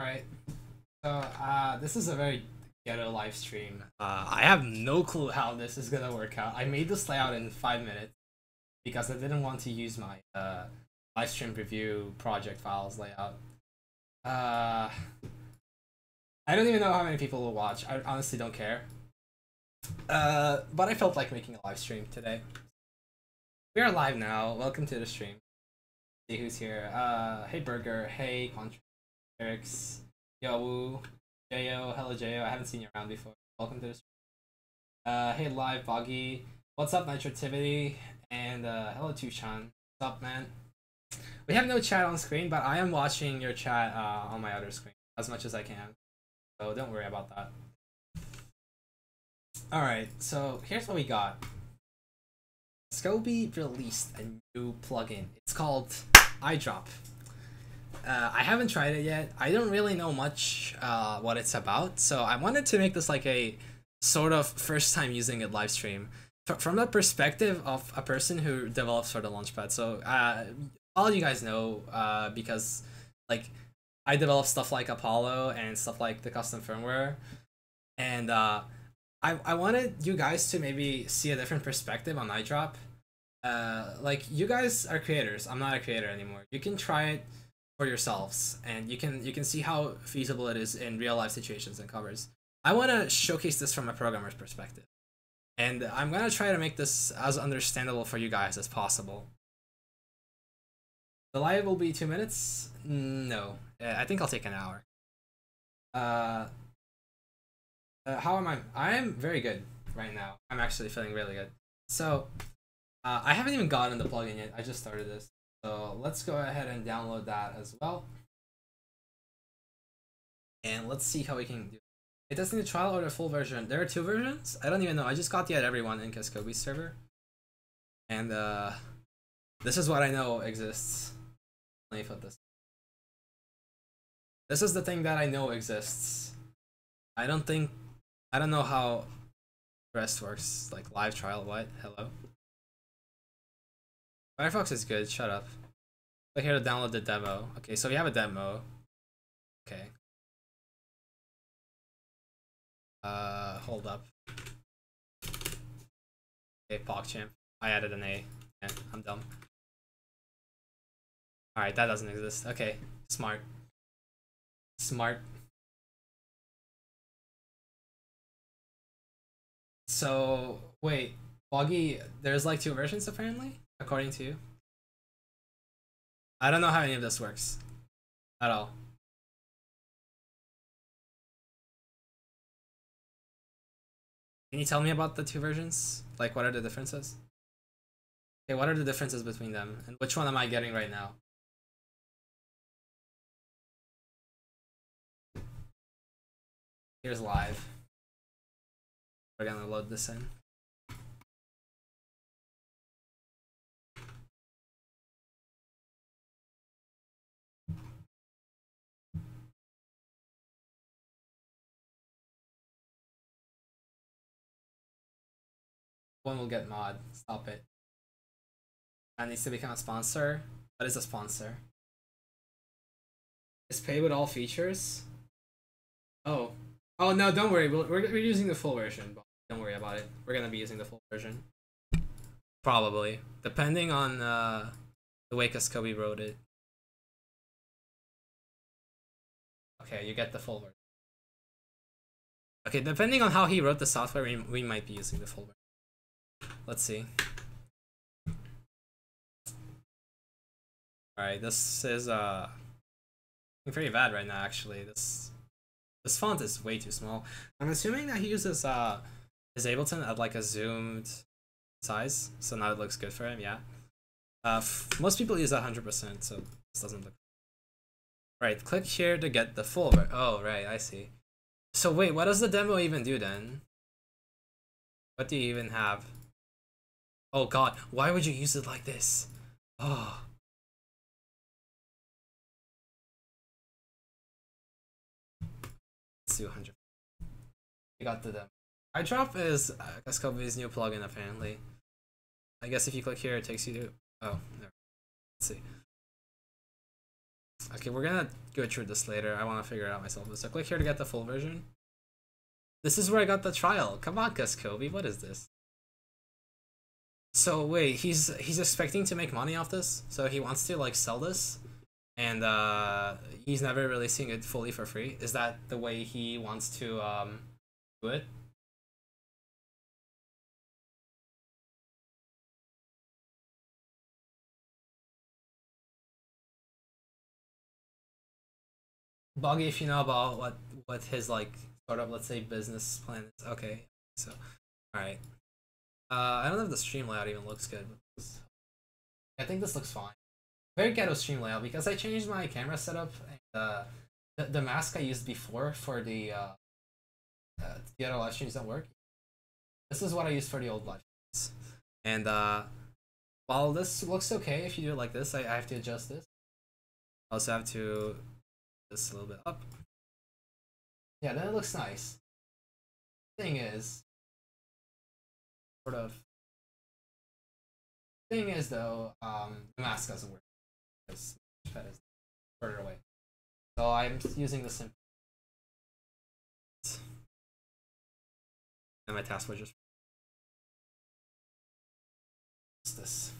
Alright. So, uh, this is a very ghetto live stream. Uh, I have no clue how this is gonna work out. I made this layout in five minutes because I didn't want to use my uh, live stream preview project files layout. Uh, I don't even know how many people will watch. I honestly don't care. Uh, but I felt like making a live stream today. We are live now. Welcome to the stream. See who's here. Uh, hey Burger. Hey. Eric's. Yo Woo. Jo. Hello Jo. I haven't seen you around before. Welcome to the stream. Uh, hey Live Boggy. What's up Nitrotivity? And uh, hello Tushan. What's up man? We have no chat on screen, but I am watching your chat uh, on my other screen as much as I can. So don't worry about that. Alright, so here's what we got. Kaskobi released a new plugin. It's called EyeDrop. Uh, I haven't tried it yet. I don't really know much uh, what it's about, so I wanted to make this like a sort of first time using it live stream from the perspective of a person who develops for the Launchpad. So uh, all you guys know uh, because like I develop stuff like Apollo and stuff like the custom firmware, and uh, I I wanted you guys to maybe see a different perspective on EyeDrop. Uh, like you guys are creators. I'm not a creator anymore. You can try it for yourselves, and you can you can see how feasible it is in real life situations and covers. I want to showcase this from a programmer's perspective, and I'm gonna try to make this as understandable for you guys as possible. The live will be two minutes. No, I think I'll take an hour. Uh, uh, how am I? I am very good right now. I'm actually feeling really good. So, uh, I haven't even gotten the plugin yet. I just started this. So let's go ahead and download that as well. And let's see how we can do it. doesn't need a trial or the full version. There are two versions? I don't even know. I just got the at everyone in Kaskobi's server. And uh, this is what I know exists. Let me put this. This is the thing that I know exists. I don't think I don't know how rest works. Like live trial, what? Hello? Firefox is good, shut up. Click here to download the demo. Okay, so we have a demo. Okay. Uh, hold up. Okay, PogChamp. I added an A. Yeah, I'm dumb. Alright, that doesn't exist. Okay, smart. Smart. So, wait, Boggy, there's like two versions apparently, according to you? I don't know how any of this works. At all. Can you tell me about the two versions? Like, what are the differences? Okay, what are the differences between them? And which one am I getting right now? Here's live. We're gonna load this in. One will get mod. Stop it. That needs to become a sponsor. What is a sponsor? Is pay with all features? Oh. Oh no, don't worry. We're, we're, we're using the full version. Don't worry about it. We're gonna be using the full version. Probably. Depending on uh, the way Kaskobi wrote it. Okay, you get the full version. Okay, depending on how he wrote the software, we, we might be using the full version. Let's see. Alright, this is uh very bad right now actually. This this font is way too small. I'm assuming that he uses uh is Ableton at like a zoomed size, so now it looks good for him. Yeah. Uh, most people use 100%, so this doesn't look. Right, click here to get the full. Oh, right, I see. So wait, what does the demo even do then? What do you even have? Oh god, why would you use it like this? Oh. Let's do 100. We got the demo EyeDrop is uh, Kaskobi's new plugin apparently. I guess if you click here, it takes you to. Oh, no. Let's see. Okay, we're gonna go through this later. I want to figure it out myself. So click here to get the full version. This is where I got the trial. Come on, Kobe. What is this? So wait, he's he's expecting to make money off this. So he wants to like sell this, and uh, he's never releasing it fully for free. Is that the way he wants to um, do it? Buggy, if you know about what what his like sort of let's say business plan is. Okay, so all right. Uh, I don't know if the stream layout even looks good. I think this looks fine. Very ghetto stream layout because I changed my camera setup. And, uh, the, the mask I used before for the uh, uh, the other live streams don't work. This is what I used for the old live streams. And uh, while this looks okay, if you do it like this, I, I have to adjust this. I also have to this a little bit up. Yeah, then it looks nice. Thing is, sort of. Thing is though, um, the mask doesn't work because Fed further away. So I'm using the simple. And my task was just What's this.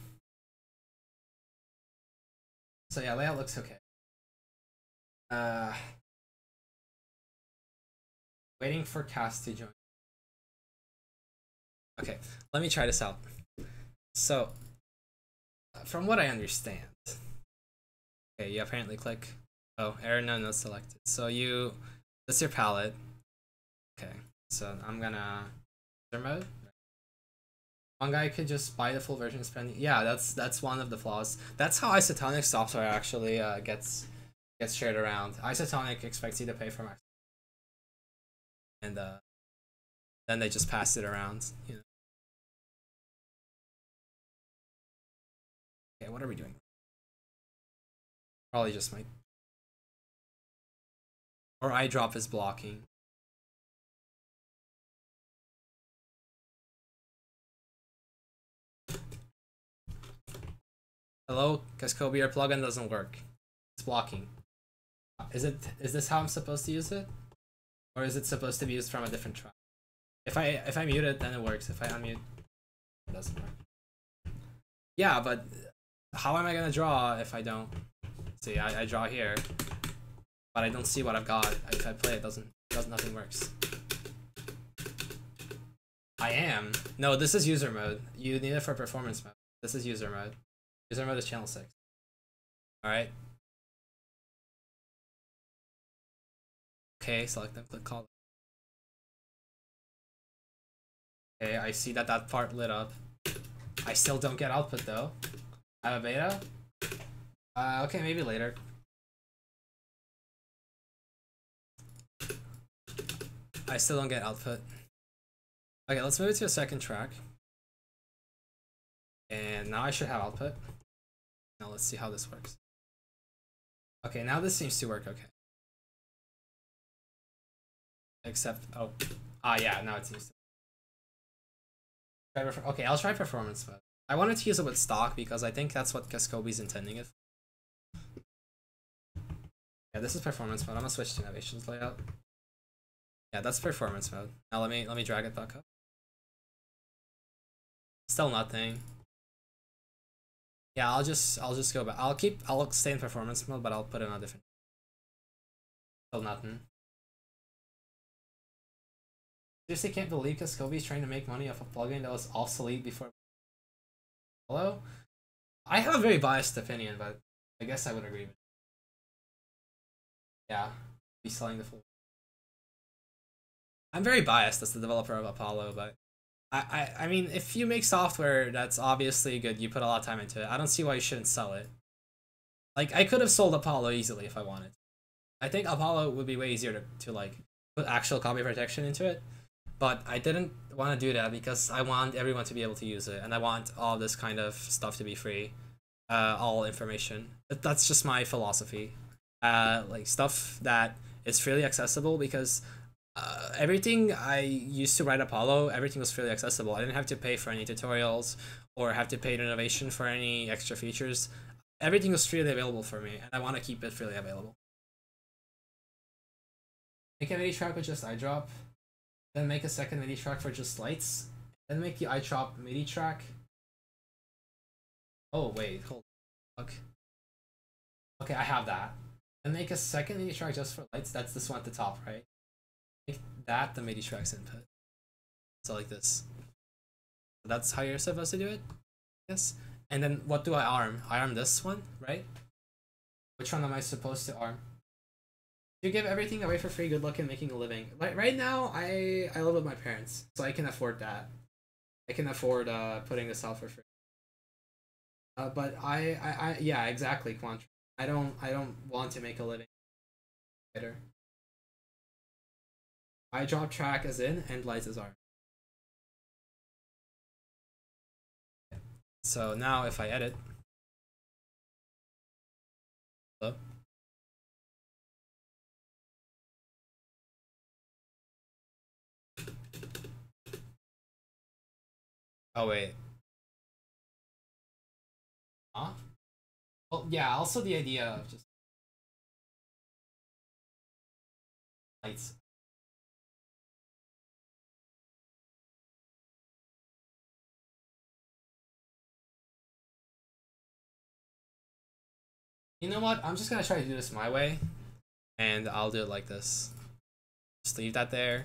So yeah, layout looks okay. Uh, waiting for cast to join. Okay, let me try this out. So, from what I understand, okay, you apparently click. Oh, error no not selected. So you, that's your palette. Okay, so I'm gonna mode. One guy could just buy the full version, spend. Yeah, that's that's one of the flaws. That's how Isotonik software actually uh, gets gets shared around. Isotonik expects you to pay for max. And uh, then they just pass it around. You know. Okay, what are we doing? Probably just my. Or eye drop is blocking. Hello, your plugin doesn't work. It's blocking. Is it is this how I'm supposed to use it? Or is it supposed to be used from a different track? If I if I mute it then it works. If I unmute it doesn't work. Yeah, but how am I gonna draw if I don't see I, I draw here but I don't see what I've got. If I play it doesn't does nothing works. I am. No, this is user mode. You need it for performance mode. This is user mode. User mode is channel 6. Alright. Okay, select them, click call. Okay, I see that that part lit up. I still don't get output though. I have a beta? Uh, okay, maybe later. I still don't get output. Okay, let's move it to a second track. And now I should have output. Now let's see how this works. Okay, now this seems to work okay. Except, oh, ah, yeah, now it seems to. Okay, I'll try performance mode. I wanted to use it with stock because I think that's what Kaskobi's intending it. for. Yeah, this is performance mode. I'm gonna switch to innovations layout. Yeah, that's performance mode. Now let me let me drag it back up. Still nothing. Yeah, I'll just I'll just go back. I'll keep I'll stay in performance mode, but I'll put it on a different. Still nothing. Seriously can't believe Kaskobi's trying to make money off a plugin that was obsolete before. Hello? I have a very biased opinion, but I guess I would agree with Yeah, be selling the full. I'm very biased as the developer of Apollo, but I, I, I mean, if you make software that's obviously good, you put a lot of time into it, I don't see why you shouldn't sell it. Like, I could have sold Apollo easily if I wanted. I think Apollo would be way easier to, to like, put actual copy protection into it but I didn't want to do that because I want everyone to be able to use it, and I want all this kind of stuff to be free, uh, all information. That's just my philosophy. Uh, like stuff that is freely accessible because uh, everything I used to write Apollo, everything was freely accessible. I didn't have to pay for any tutorials or have to pay an innovation for any extra features. everything was freely available for me, and I want to keep it freely available. Make a track with just EyeDrop, then make a second MIDI track for just lights, then make the EyeDrop MIDI track. Oh wait, hold. Okay. Okay, I have that. And make a second MIDI track just for lights. That's this one at the top, right? Make that the MIDI track's input. So like this. That's how you're supposed to do it. Yes. And then what do I arm? I arm this one, right? Which one am I supposed to arm? You give everything away for free. Good luck in making a living. Like right now, I I live with my parents, so I can afford that. I can afford uh putting this out for free. Uh, but I, I I yeah exactly Quant. I don't I don't want to make a living. Better. I drop track as in and lights as are. So now if I edit. Hello? Oh wait. Huh? Well, yeah, also the idea of just lights. You know what? I'm just gonna try to do this my way, and I'll do it like this. Just leave that there,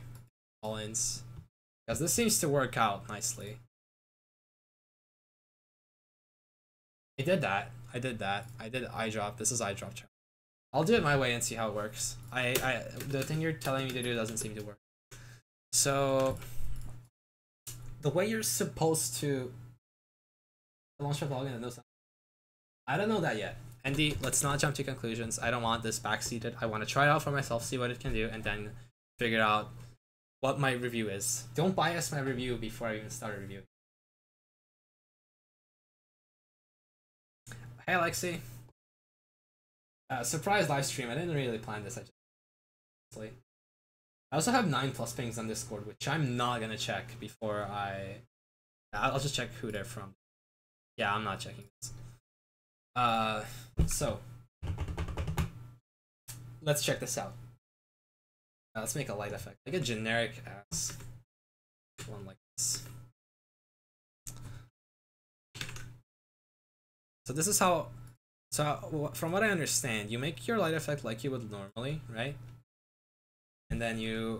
all ins, because this seems to work out nicely. I did that. I did that. I did eye drop. This is EyeDrop track. I'll do it my way and see how it works. I, I the thing you're telling me to do doesn't seem to work. So the way you're supposed to launch a login I don't know that yet. Andy, let's not jump to conclusions. I don't want this backseated. I want to try it out for myself, see what it can do, and then figure out what my review is. Don't bias my review before I even start a review. Hey, Alexi. Uh, surprise live stream. I didn't really plan this. I just I also have nine plus pings on Discord, which I'm not gonna check before I. I'll just check who they're from. Yeah, I'm not checking this. Uh, so let's check this out. Uh, let's make a light effect, like a generic ass one like this. So this is how, so from what I understand, you make your light effect like you would normally, right? And then you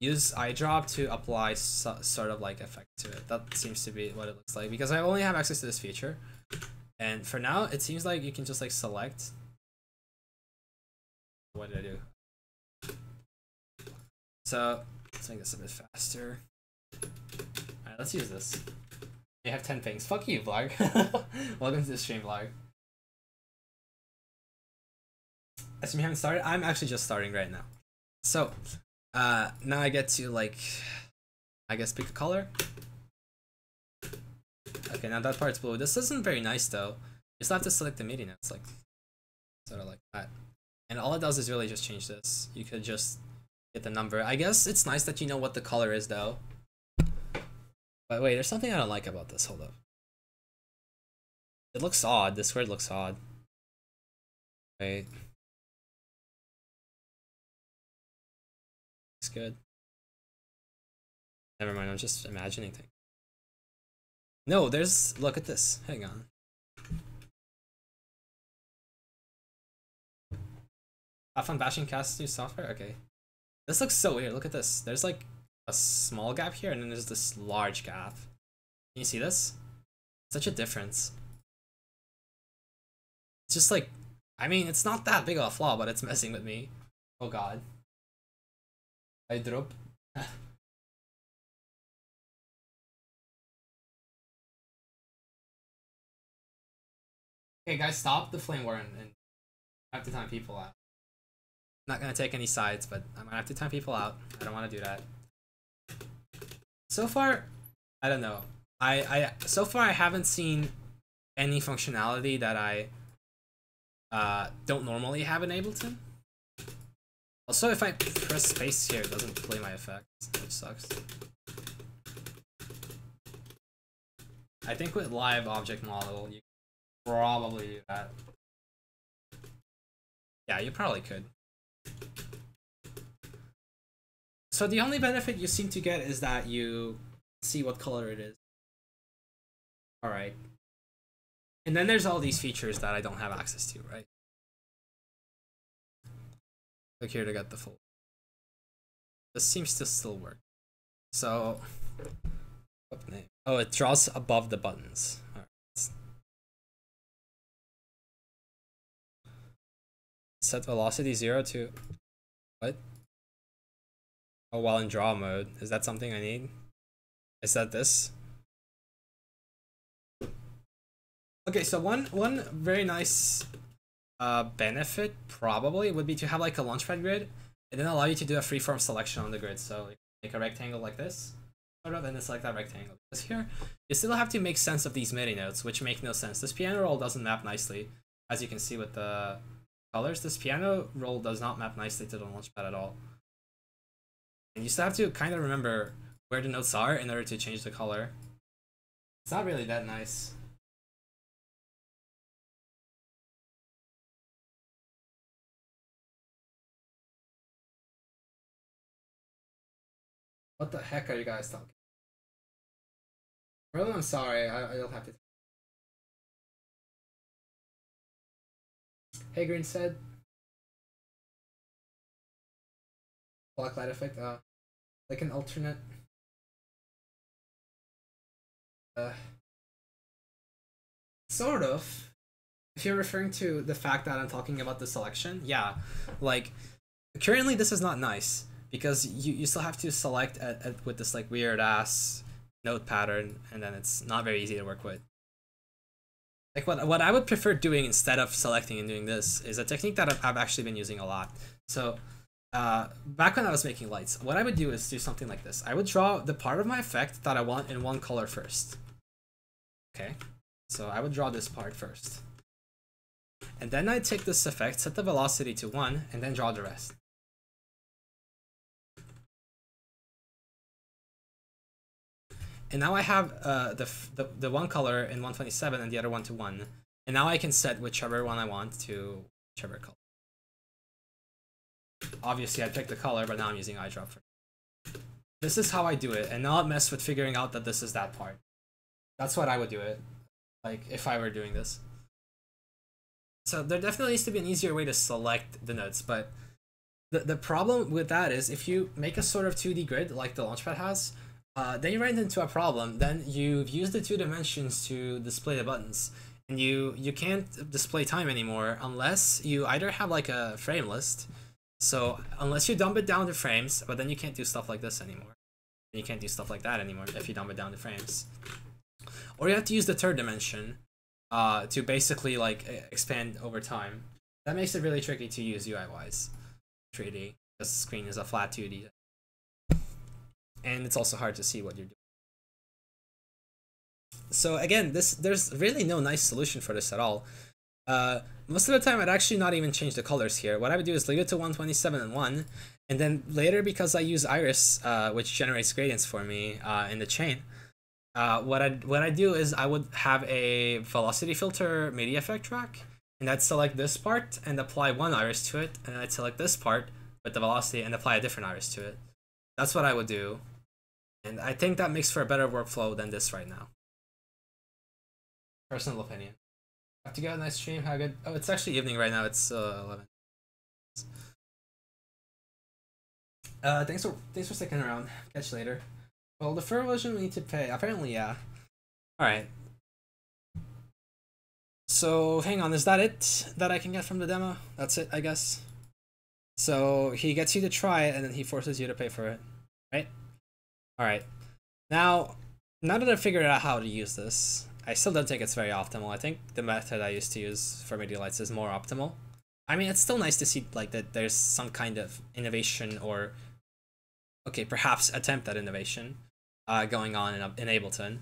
use eyedrop to apply so, sort of like effect to it. That seems to be what it looks like because I only have access to this feature. And for now, it seems like you can just like select. What did I do? So let's make this a bit faster. Alright, let's use this. You have 10 things. Fuck you, vlog. Welcome to the stream, vlog. As you haven't started, I'm actually just starting right now. So, uh, now I get to like, I guess pick a color. Okay, now that part's blue. This isn't very nice though. You still have to select the MIDI It's like, sort of like that. And all it does is really just change this. You could just get the number. I guess it's nice that you know what the color is though. But wait, there's something I don't like about this. Hold up. It looks odd. This word looks odd. Wait. It's good. Never mind, I'm just imagining things. No, there's... Look at this. Hang on. Have fun bashing cast new software? Okay. This looks so weird. Look at this. There's like a small gap here and then there's this large gap. Can you see this? Such a difference. It's just like, I mean, it's not that big of a flaw, but it's messing with me. Oh god. I drop. okay guys, stop the flame war and, and have to time people out. I'm not gonna take any sides, but I'm gonna have to time people out. I don't wanna do that so far, I don't know. I, I so far I haven't seen any functionality that I uh, don't normally have in Ableton. Also, if I press space here, it doesn't play my effects, which sucks. I think with live object model, you probably do that. Yeah, you probably could. So the only benefit you seem to get is that you see what color it is. Alright. And then there's all these features that I don't have access to, right? Click here to get the full. This seems to still work. So, oh, it draws above the buttons. Set velocity zero to what? Oh, while in draw mode. Is that something I need? Is that this? Okay, so one one very nice uh, benefit probably would be to have like a launchpad grid and then allow you to do a freeform selection on the grid. So like, make a rectangle like this, sort of, and then select that rectangle. Because here, you still have to make sense of these MIDI notes, which make no sense. This piano roll doesn't map nicely, as you can see with the colors. This piano roll does not map nicely to the launchpad at all. You still have to kind of remember where the notes are in order to change the color. It's not really that nice. What the heck are you guys talking? Really, I'm sorry. I, I'll have to. Hey, Green said. Black light effect. Uh, like an alternate. Uh, sort of. If you're referring to the fact that I'm talking about the selection, yeah. Like, currently this is not nice because you, you still have to select at, with this like weird ass note pattern and then it's not very easy to work with. Like what, what I would prefer doing instead of selecting and doing this is a technique that I've, I've actually been using a lot. So uh, back when I was making lights, what I would do is do something like this. I would draw the part of my effect that I want in one color first. Okay, so I would draw this part first. And then I'd take this effect, set the velocity to 1, and then draw the rest. And now I have uh, the, the, the one color in 127 and the other one to 1. And now I can set whichever one I want to whichever color. Obviously I picked the color, but now I'm using eyedrop for This is how I do it, and not mess with figuring out that this is that part. That's what I would do it, like if I were doing this. So there definitely needs to be an easier way to select the notes, but the, the problem with that is if you make a sort of 2D grid like the Launchpad has, uh, then you run into a problem. Then you've used the two dimensions to display the buttons, and you you can't display time anymore unless you either have like a frame list. So unless you dump it down to frames, but then you can't do stuff like this anymore. You can't do stuff like that anymore if you dump it down to frames. Or you have to use the third dimension uh, to basically like expand over time. That makes it really tricky to use UI wise, 3D, because the screen is a flat 2D and it's also hard to see what you're doing. So again, this there's really no nice solution for this at all. Uh, most of the time, I'd actually not even change the colors here. What I would do is leave it to 127 and 1, and then later, because I use Iris, uh, which generates gradients for me uh, in the chain, uh, what I what I do is I would have a velocity filter MIDI effect track, and I'd select this part and apply one iris to it, and I'd select this part with the velocity and apply a different iris to it. That's what I would do. And I think that makes for a better workflow than this right now. Personal opinion. Have to a nice stream. How good? Oh, it's actually evening right now. It's uh, 11. Uh, thanks for thanks for sticking around. Catch you later. Well, the fur version we need to pay. Apparently, yeah. All right. So hang on, is that it that I can get from the demo? That's it, I guess. So he gets you to try it, and then he forces you to pay for it, right? Alright. Now, now that I've figured out how to use this, I still don't think it's very optimal. I think the method I used to use for MIDI lights is more optimal. I mean, it's still nice to see like that there's some kind of innovation or, okay, perhaps attempt at innovation uh, going on in, in Ableton.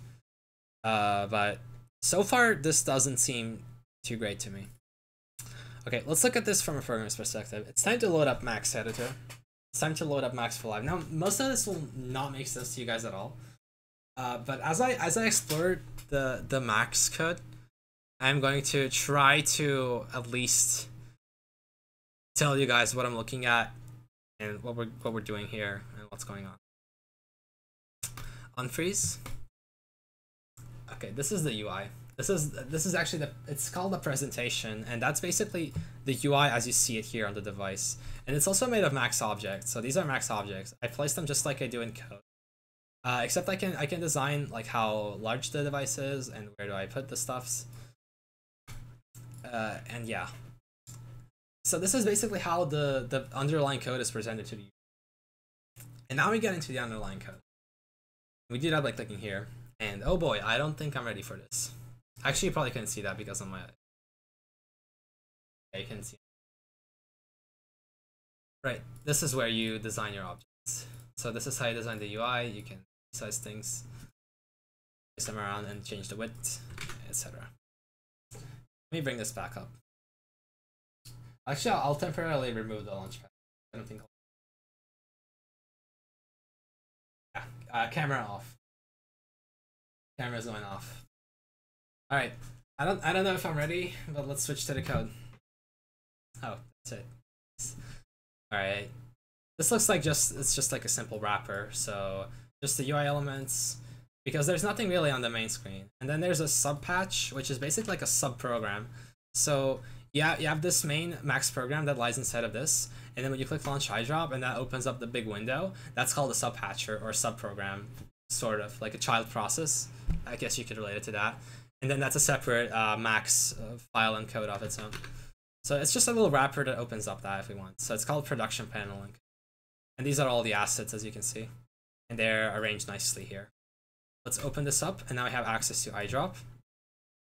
Uh, but so far, this doesn't seem too great to me. Okay, let's look at this from a programmer's perspective. It's time to load up Max Editor. It's time to load up Max for Live. Now, most of this will not make sense to you guys at all. Uh, but as I as I explore the the Max code, I'm going to try to at least tell you guys what I'm looking at and what we're what we're doing here and what's going on. Unfreeze. Okay, this is the UI. This is this is actually the it's called the presentation and that's basically the UI as you see it here on the device. And it's also made of max objects. So these are max objects. I place them just like I do in code. Uh, except I can I can design like how large the device is and where do I put the stuffs. Uh, and yeah. So this is basically how the, the underlying code is presented to you. And now we get into the underlying code. We do that by clicking here. And oh boy, I don't think I'm ready for this. Actually, you probably couldn't see that because of my... Yeah, you can see. Right, this is where you design your objects. So this is how you design the UI. You can size things, place them around and change the width, etc. Let me bring this back up. Actually, I'll temporarily remove the launchpad. I don't think. I'll... Yeah, uh, camera off. Camera's going off. All right. I don't. I don't know if I'm ready, but let's switch to the code. Oh, that's it. All right. This looks like just it's just like a simple wrapper. So just the UI elements, because there's nothing really on the main screen. And then there's a sub patch, which is basically like a sub program. So yeah, you have this main max program that lies inside of this, and then when you click launch EyeDrop and that opens up the big window, that's called a sub patcher or sub program, sort of like a child process. I guess you could relate it to that. And then that's a separate uh, max uh, file and code of its own. So it's just a little wrapper that opens up that if we want. So it's called production paneling. And these are all the assets as you can see and they're arranged nicely here. Let's open this up and now we have access to EyeDrop.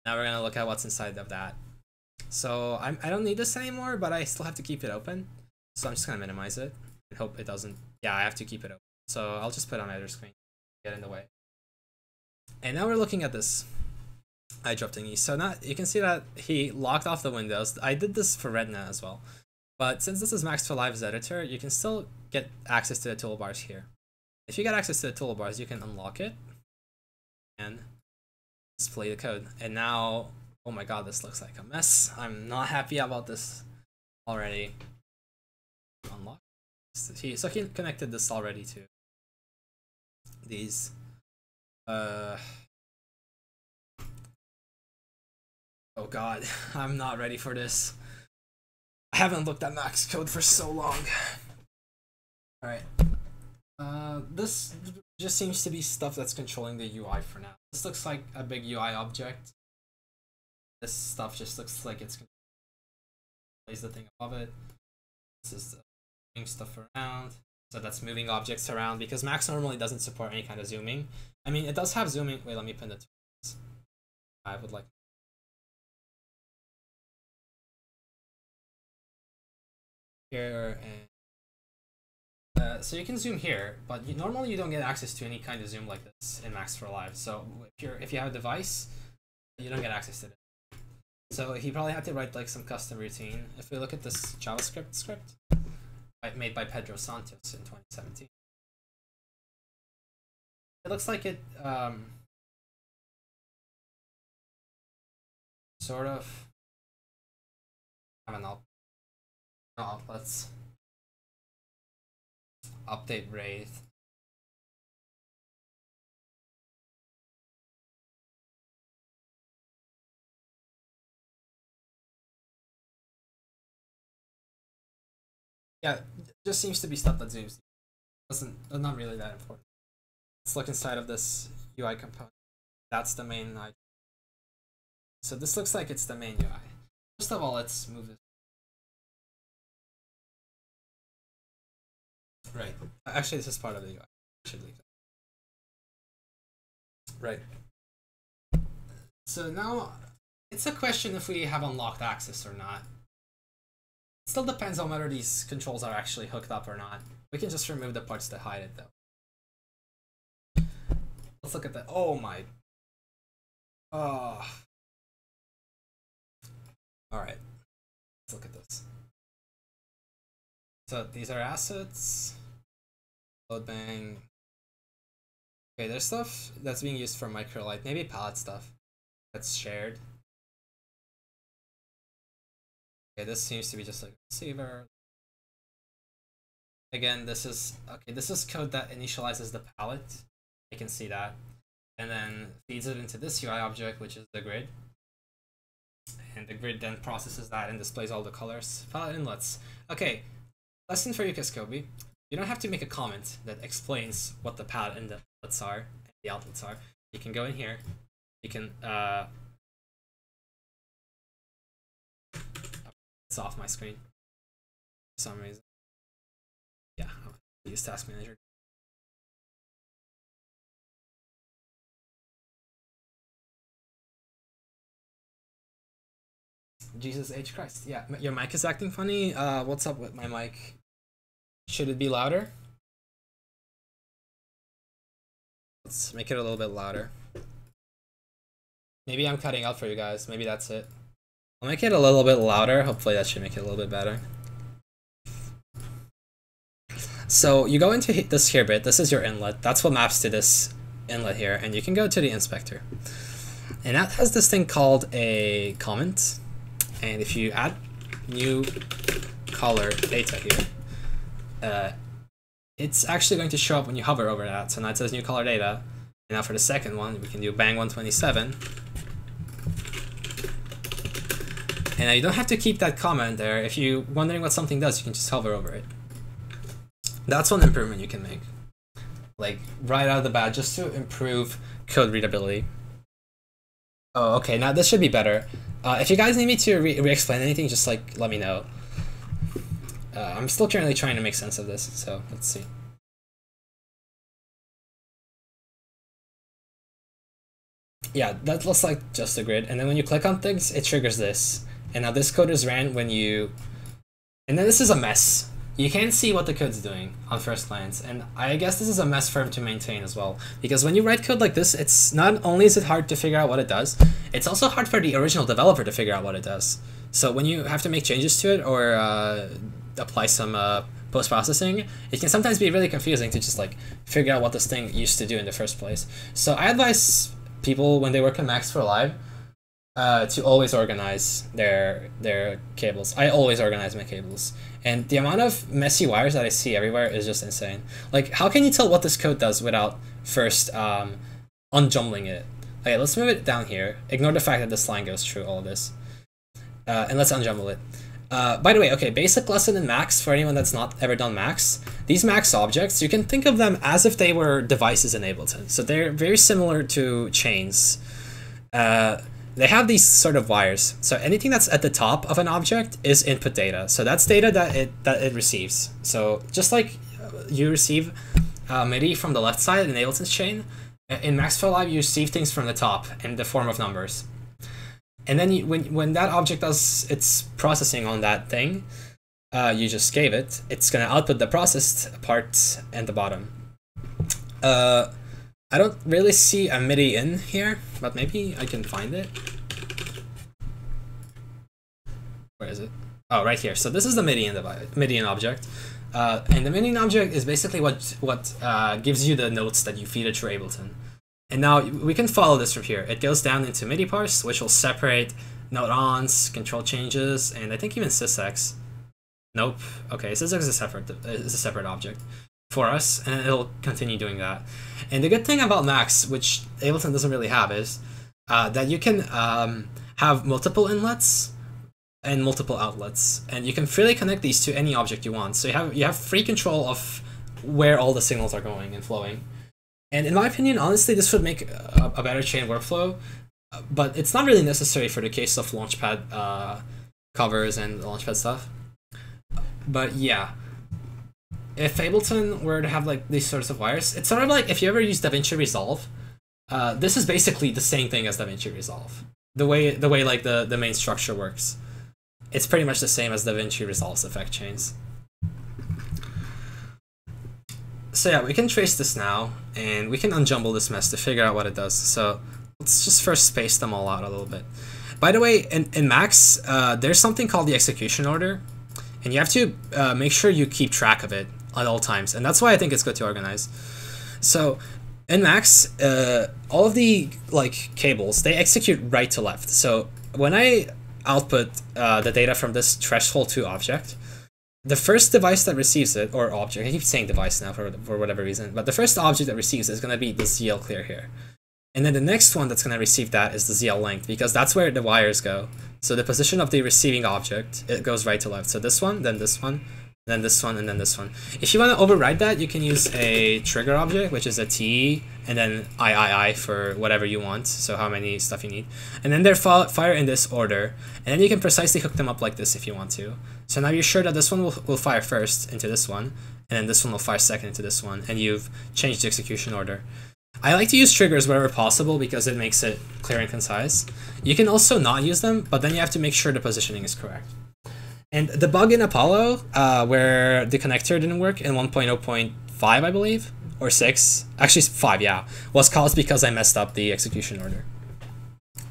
Now we're gonna look at what's inside of that. So I'm, I don't need this anymore, but I still have to keep it open. So I'm just gonna minimize it and hope it doesn't, yeah, I have to keep it open. So I'll just put on either screen, get in the way. And now we're looking at this EyeDrop thingy. So now you can see that he locked off the windows. I did this for Retina as well. But since this is Max for Live's editor, you can still get access to the toolbars here. If you get access to the toolbars, you can unlock it and display the code. And now, oh my god, this looks like a mess. I'm not happy about this already. Unlock. So he connected this already to these. Uh. Oh god, I'm not ready for this. I haven't looked at Max code for so long. Alright. Uh, this just seems to be stuff that's controlling the UI for now. This looks like a big UI object. This stuff just looks like it's place the thing above it. This is moving stuff around. So that's moving objects around because Max normally doesn't support any kind of zooming. I mean, it does have zooming. Wait, let me pin the. I would like. Here and uh, so you can zoom here, but you, normally you don't get access to any kind of zoom like this in Max for Live. So if you're if you have a device, you don't get access to it. So he probably had to write like some custom routine. If we look at this JavaScript script made by Pedro Santos in 2017, it looks like it um, sort of. I don't know. Oh, let's update Wraith. Yeah, just seems to be stuff that zooms. Doesn't uh, not really that important. Let's look inside of this UI component. That's the main UI. So this looks like it's the main UI. First of all, let's move this Right. Actually, this is part of the UI. I should leave that. Right. So now it's a question if we have unlocked access or not. It still depends on whether these controls are actually hooked up or not. We can just remove the parts that hide it though. Let's look at that. Oh my. Ah. Oh. Alright. Let's look at this. So these are assets. Load. Okay, there's stuff that's being used for microlight. Maybe palette stuff that's shared. Okay, this seems to be just like receiver. Again, this is okay. This is code that initializes the palette. I can see that, and then feeds it into this UI object, which is the grid. And the grid then processes that and displays all the colors. Palette inlets. Okay, lesson for you, Kaskobi. You don't have to make a comment that explains what the palette inlets are and the outlets are. You can go in here. You can uh, it's off my screen for some reason. Yeah, I'll use Task Manager. Jesus H Christ. Yeah, your mic is acting funny. Uh, what's up with my mic? Should it be louder? Let's make it a little bit louder. Maybe I'm cutting out for you guys. Maybe that's it. I'll make it a little bit louder. Hopefully that should make it a little bit better. So you go into this here bit. This is your inlet. That's what maps to this inlet here. And you can go to the inspector. And that has this thing called a comment. And if you add new color data here, uh, it's actually going to show up when you hover over that. So now it says new color data. And now for the second one, we can do bang 127. And you don't have to keep that comment there. If you're wondering what something does, you can just hover over it. That's one improvement you can make. Like, right out of the bat, just to improve code readability. Oh, okay, now this should be better. Uh, if you guys need me to re-explain re anything, just, like, let me know. Uh, I'm still currently trying to make sense of this, so let's see. Yeah, that looks like just a grid. And then when you click on things, it triggers this. And now this code is ran when you... And then this is a mess. You can't see what the code's doing on first glance. And I guess this is a mess for him to maintain as well. Because when you write code like this, it's not only is it hard to figure out what it does, it's also hard for the original developer to figure out what it does. So when you have to make changes to it or uh, apply some uh, post-processing, it can sometimes be really confusing to just like figure out what this thing used to do in the first place. So I advise people when they work in Max for Live uh, to always organize their their cables. I always organize my cables, and the amount of messy wires that I see everywhere is just insane. Like, how can you tell what this code does without first um, unjumbling it? Okay, let's move it down here. Ignore the fact that this line goes through all this, uh, and let's unjumble it. Uh, by the way, okay, basic lesson in Max for anyone that's not ever done Max. These Max objects, you can think of them as if they were devices in Ableton. So they're very similar to chains. Uh, they have these sort of wires. So anything that's at the top of an object is input data. So that's data that it that it receives. So just like you receive uh, MIDI from the left side in Ableton's chain, in Max for Live you receive things from the top in the form of numbers. And then you, when when that object does its processing on that thing, uh, you just gave it. It's gonna output the processed part and the bottom. Uh, I don't really see a MIDI in here, but maybe I can find it. Where is it? Oh, right here. So this is the MIDI in the MIDI object. Uh, and the MIDI object is basically what what uh, gives you the notes that you feed it through Ableton. And now we can follow this from here. It goes down into MIDI parse, which will separate note ons, control changes, and I think even SysEx. Nope. Okay, SysEx is a separate is a separate object for us, and it'll continue doing that. And the good thing about Max, which Ableton doesn't really have, is uh, that you can um, have multiple inlets and multiple outlets, and you can freely connect these to any object you want. So you have you have free control of where all the signals are going and flowing. And in my opinion, honestly, this would make a, a better chain workflow, but it's not really necessary for the case of Launchpad uh, covers and Launchpad stuff. But yeah, if Ableton were to have like these sorts of wires, it's sort of like if you ever use DaVinci Resolve, uh, this is basically the same thing as DaVinci Resolve. The way the way like the, the main structure works. It's pretty much the same as DaVinci Resolve's effect chains. So yeah, we can trace this now, and we can unjumble this mess to figure out what it does. So let's just first space them all out a little bit. By the way, in, in Max, uh, there's something called the execution order, and you have to uh, make sure you keep track of it at all times, and that's why I think it's good to organize. So in Max, uh, all of the like cables they execute right to left. So when I output uh, the data from this threshold to object, the first device that receives it, or object, I keep saying device now for, for whatever reason, but the first object that receives it is going to be the ZL clear here. And then the next one that's going to receive that is the ZL length, because that's where the wires go. So the position of the receiving object, it goes right to left. So this one, then this one, then this one, and then this one. If you want to override that, you can use a trigger object, which is a T, and then III for whatever you want, so how many stuff you need. And then they're fire in this order, and then you can precisely hook them up like this if you want to. So now you're sure that this one will, will fire first into this one, and then this one will fire second into this one, and you've changed the execution order. I like to use triggers wherever possible because it makes it clear and concise. You can also not use them, but then you have to make sure the positioning is correct. And the bug in Apollo, uh, where the connector didn't work in 1.0.5, I believe, or 6, actually 5, yeah, was caused because I messed up the execution order.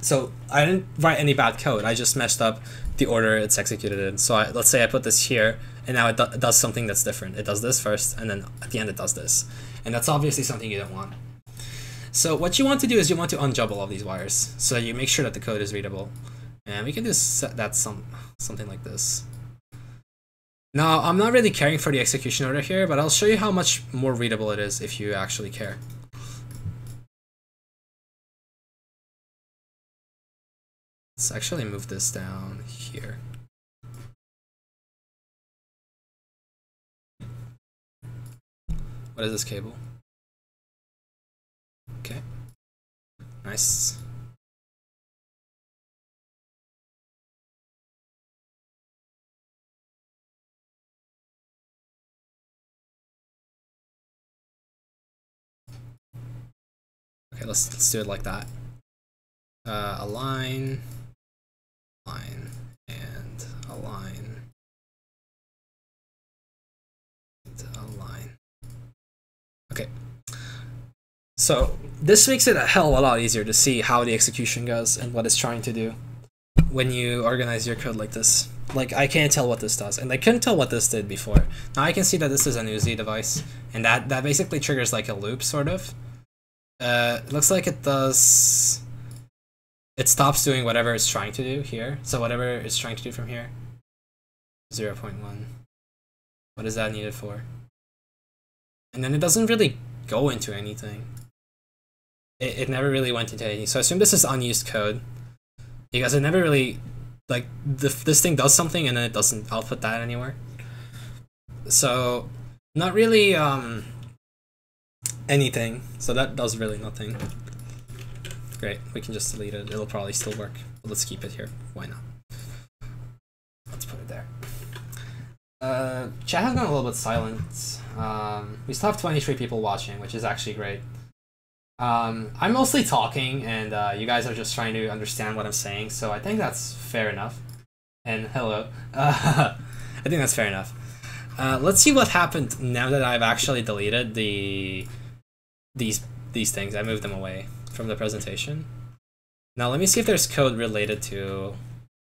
So I didn't write any bad code, I just messed up the order it's executed in. So I, let's say I put this here, and now it, do it does something that's different. It does this first, and then at the end it does this. And that's obviously something you don't want. So what you want to do is you want to unjubble all these wires, so you make sure that the code is readable. And we can just set that some something like this. Now, I'm not really caring for the execution order here, but I'll show you how much more readable it is if you actually care. Let's actually move this down here. What is this cable? Okay. Nice. Okay, let's let's do it like that. Uh, align, line, and align, and align. Okay. So this makes it a hell of a lot easier to see how the execution goes and what it's trying to do when you organize your code like this. Like I can't tell what this does, and I couldn't tell what this did before. Now I can see that this is an Uzi device, and that that basically triggers like a loop sort of. Uh, looks like it does. It stops doing whatever it's trying to do here. So whatever it's trying to do from here. 0 0.1. What is that needed for? And then it doesn't really go into anything. It, it never really went into anything. So I assume this is unused code. Because it never really, like, the, this thing does something and then it doesn't output that anywhere. So, not really, um, anything. So that does really nothing. Great, we can just delete it. It'll probably still work. Let's keep it here. Why not? Let's put it there. Uh, chat has gone a little bit silent. Um, we still have 23 people watching, which is actually great. Um, I'm mostly talking, and uh, you guys are just trying to understand what I'm saying, so I think that's fair enough. And hello. Uh, I think that's fair enough. Uh, let's see what happened now that I've actually deleted the these these things. I moved them away from the presentation. Now let me see if there's code related to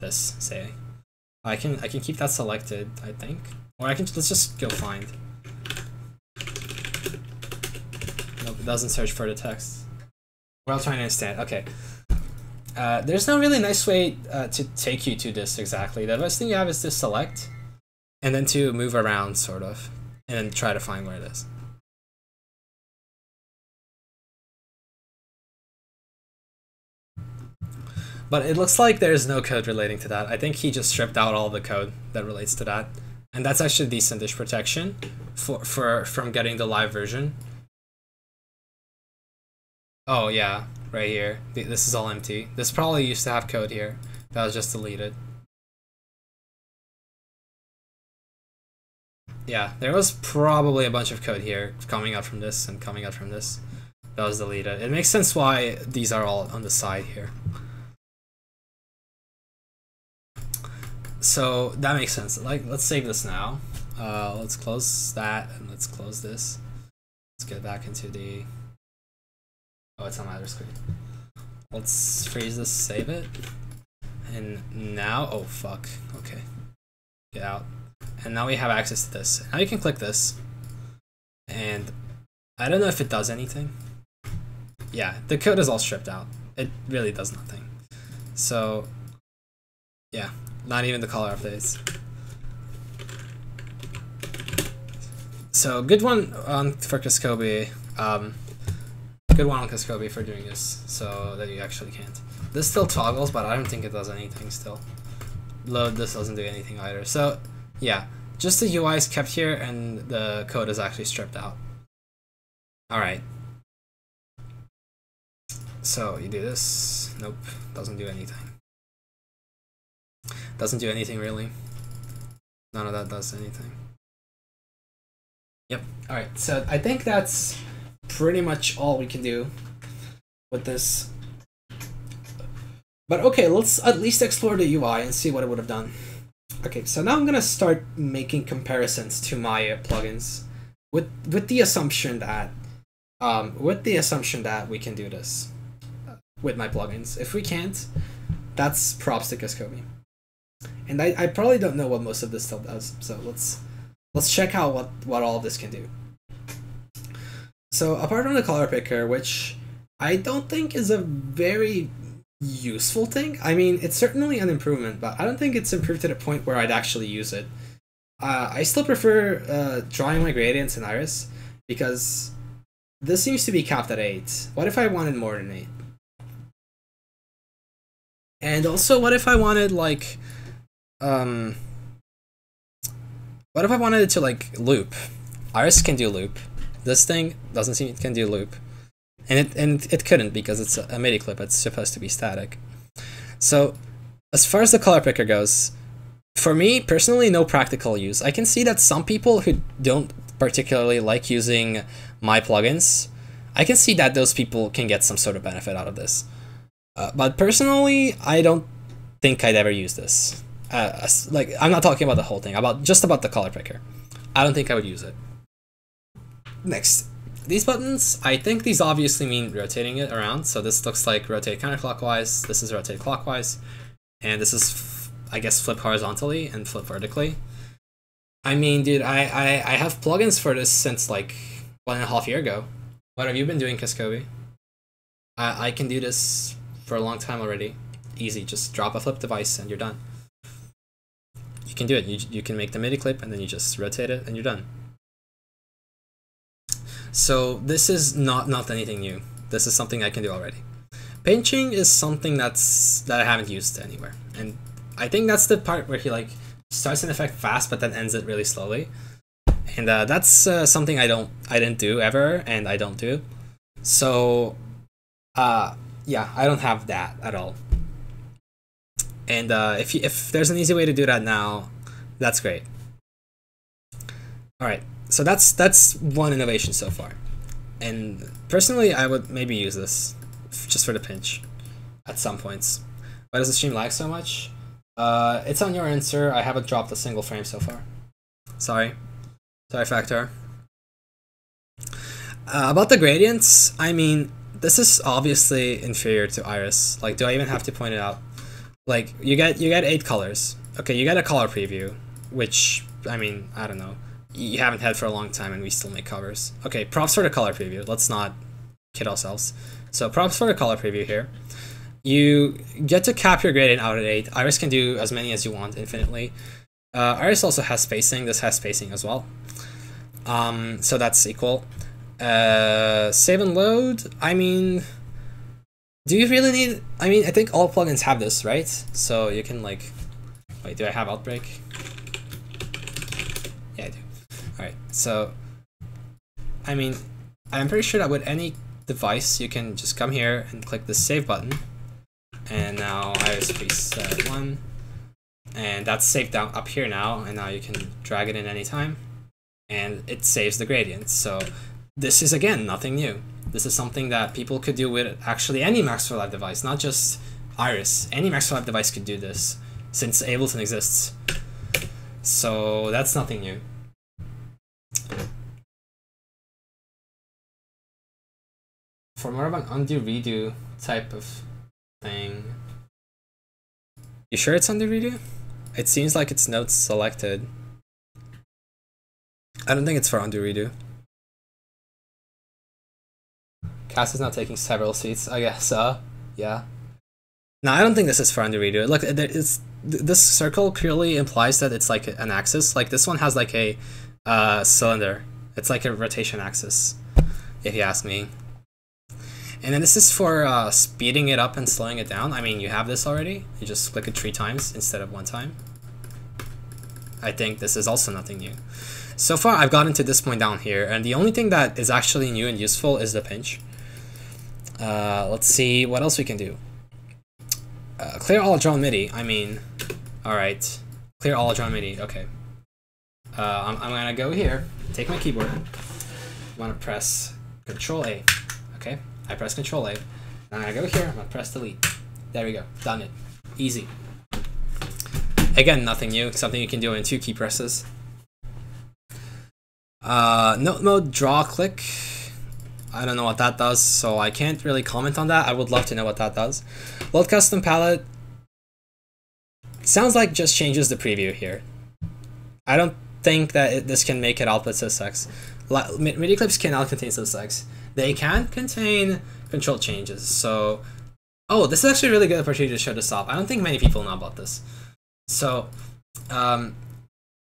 this, say. I can I can keep that selected, I think. Or I can let's just go find. Nope, it doesn't search for the text. We're all trying to understand. Okay. Uh, there's no really nice way uh, to take you to this exactly. The best thing you have is to select and then to move around, sort of, and then try to find where it is. But it looks like there's no code relating to that. I think he just stripped out all the code that relates to that. And that's actually decentish protection for, for from getting the live version. Oh yeah, right here. This is all empty. This probably used to have code here. That was just deleted. Yeah, there was probably a bunch of code here coming out from this and coming out from this. That was deleted. It makes sense why these are all on the side here. So that makes sense. Like, let's save this now. Uh, let's close that and let's close this. Let's get back into the. Oh, it's on my other screen. Let's freeze this, save it, and now. Oh fuck. Okay. Get out. And now we have access to this. Now you can click this, and I don't know if it does anything. Yeah, the code is all stripped out. It really does nothing. So Yeah, not even the color updates. So good one on for Kaskobi. Um, good one on Kaskobi for doing this, so that you actually can't. This still toggles, but I don't think it does anything still. Load, this doesn't do anything either. So, yeah, just the UI is kept here and the code is actually stripped out. Alright. So, you do this. Nope, doesn't do anything. Doesn't do anything really. None of that does anything. Yep. Alright, so I think that's pretty much all we can do with this but okay, let's at least explore the UI and see what it would have done. Okay, so now I'm gonna start making comparisons to my plugins with with the assumption that um, with the assumption that we can do this with my plugins. If we can't, that's props to Kaskobi. And I, I probably don't know what most of this stuff does, so let's let's check out what, what all this can do. So apart from the color picker, which I don't think is a very useful thing. I mean, it's certainly an improvement, but I don't think it's improved to the point where I'd actually use it. Uh, I still prefer uh, drawing my gradients in Iris because this seems to be capped at 8. What if I wanted more than 8? And also, what if I wanted, like, um, what if I wanted it to, like, loop? Iris can do loop. This thing doesn't seem it can do loop and it and it couldn't because it's a MIDI clip. It's supposed to be static. So, as far as the color picker goes, for me personally, no practical use. I can see that some people who don't particularly like using my plugins, I can see that those people can get some sort of benefit out of this. Uh, but personally, I don't think I'd ever use this. Uh, like, I'm not talking about the whole thing, about just about the color picker. I don't think I would use it. Next, these buttons, I think these obviously mean rotating it around. So this looks like rotate counterclockwise, this is rotate clockwise, and this is, I guess, flip horizontally and flip vertically. I mean, dude, I, I, I have plugins for this since like one and a half year ago. What have you been doing, Kaskobi? I, I can do this for a long time already. Easy, just drop a flip device and you're done. You can do it. You, you can make the MIDI clip and then you just rotate it and you're done. So this is not not anything new. This is something I can do already. Pinching is something that's that I haven't used anywhere, and I think that's the part where he like starts an effect fast but then ends it really slowly, and uh, that's uh, something I don't I didn't do ever, and I don't do. So, uh, yeah, I don't have that at all. And uh, if you, if there's an easy way to do that now, that's great. All right, so that's that's one innovation so far. And personally, I would maybe use this just for the pinch at some points. Why does the stream lag so much? Uh, it's on your answer. I haven't dropped a single frame so far. Sorry. Sorry, Factor. Uh, about the gradients, I mean, this is obviously inferior to Iris. Like, do I even have to point it out? Like, you get you get eight colors. Okay, you get a color preview, which I mean, I don't know you haven't had for a long time and we still make covers. Okay, props for the color preview. Let's not kid ourselves. So props for the color preview here. You get to cap your gradient out at 8. Iris can do as many as you want infinitely. Uh, Iris also has spacing. This has spacing as well. Um, so that's equal. Uh, save and load. I mean, do you really need... I mean, I think all plugins have this, right? So you can like... Wait, do I have Outbreak? Yeah, I do. Alright, so, I mean, I'm pretty sure that with any device, you can just come here and click the save button. And now iris preset 1. And that's saved down up here now, and now you can drag it in anytime. And it saves the gradients. So this is, again, nothing new. This is something that people could do with actually any Max for Live device, not just Iris. Any Max for Live device could do this, since Ableton exists. So that's nothing new. for more of an undo redo type of thing. You sure it's undo redo? It seems like it's notes selected. I don't think it's for undo redo. Cass is now taking several seats, I guess, uh, yeah. No, I don't think this is for under redo. Look, it's this circle clearly implies that it's like an axis. Like this one has like a uh, cylinder. It's like a rotation axis, if you ask me. And then this is for uh, speeding it up and slowing it down. I mean, you have this already. You just click it three times instead of one time. I think this is also nothing new. So far, I've gotten to this point down here, and the only thing that is actually new and useful is the pinch. Uh, let's see what else we can do. Uh, clear all drone MIDI. I mean, all right, clear all drone MIDI. Okay. Uh, I'm, I'm gonna go here, take my keyboard. I'm gonna press Control A. Okay, I press Control A. I'm gonna go here. I'm gonna press Delete. There we go. Done it. Easy. Again, nothing new. Something you can do in two key presses. Uh, note mode draw click. I don't know what that does, so I can't really comment on that. I would love to know what that does. Load custom palette. Sounds like just changes the preview here. I don't think that it, this can make it output SysEx. MIDI clips cannot contain SysEx. They can contain control changes. So, oh, this is actually a really good opportunity to show this off. I don't think many people know about this. So, um,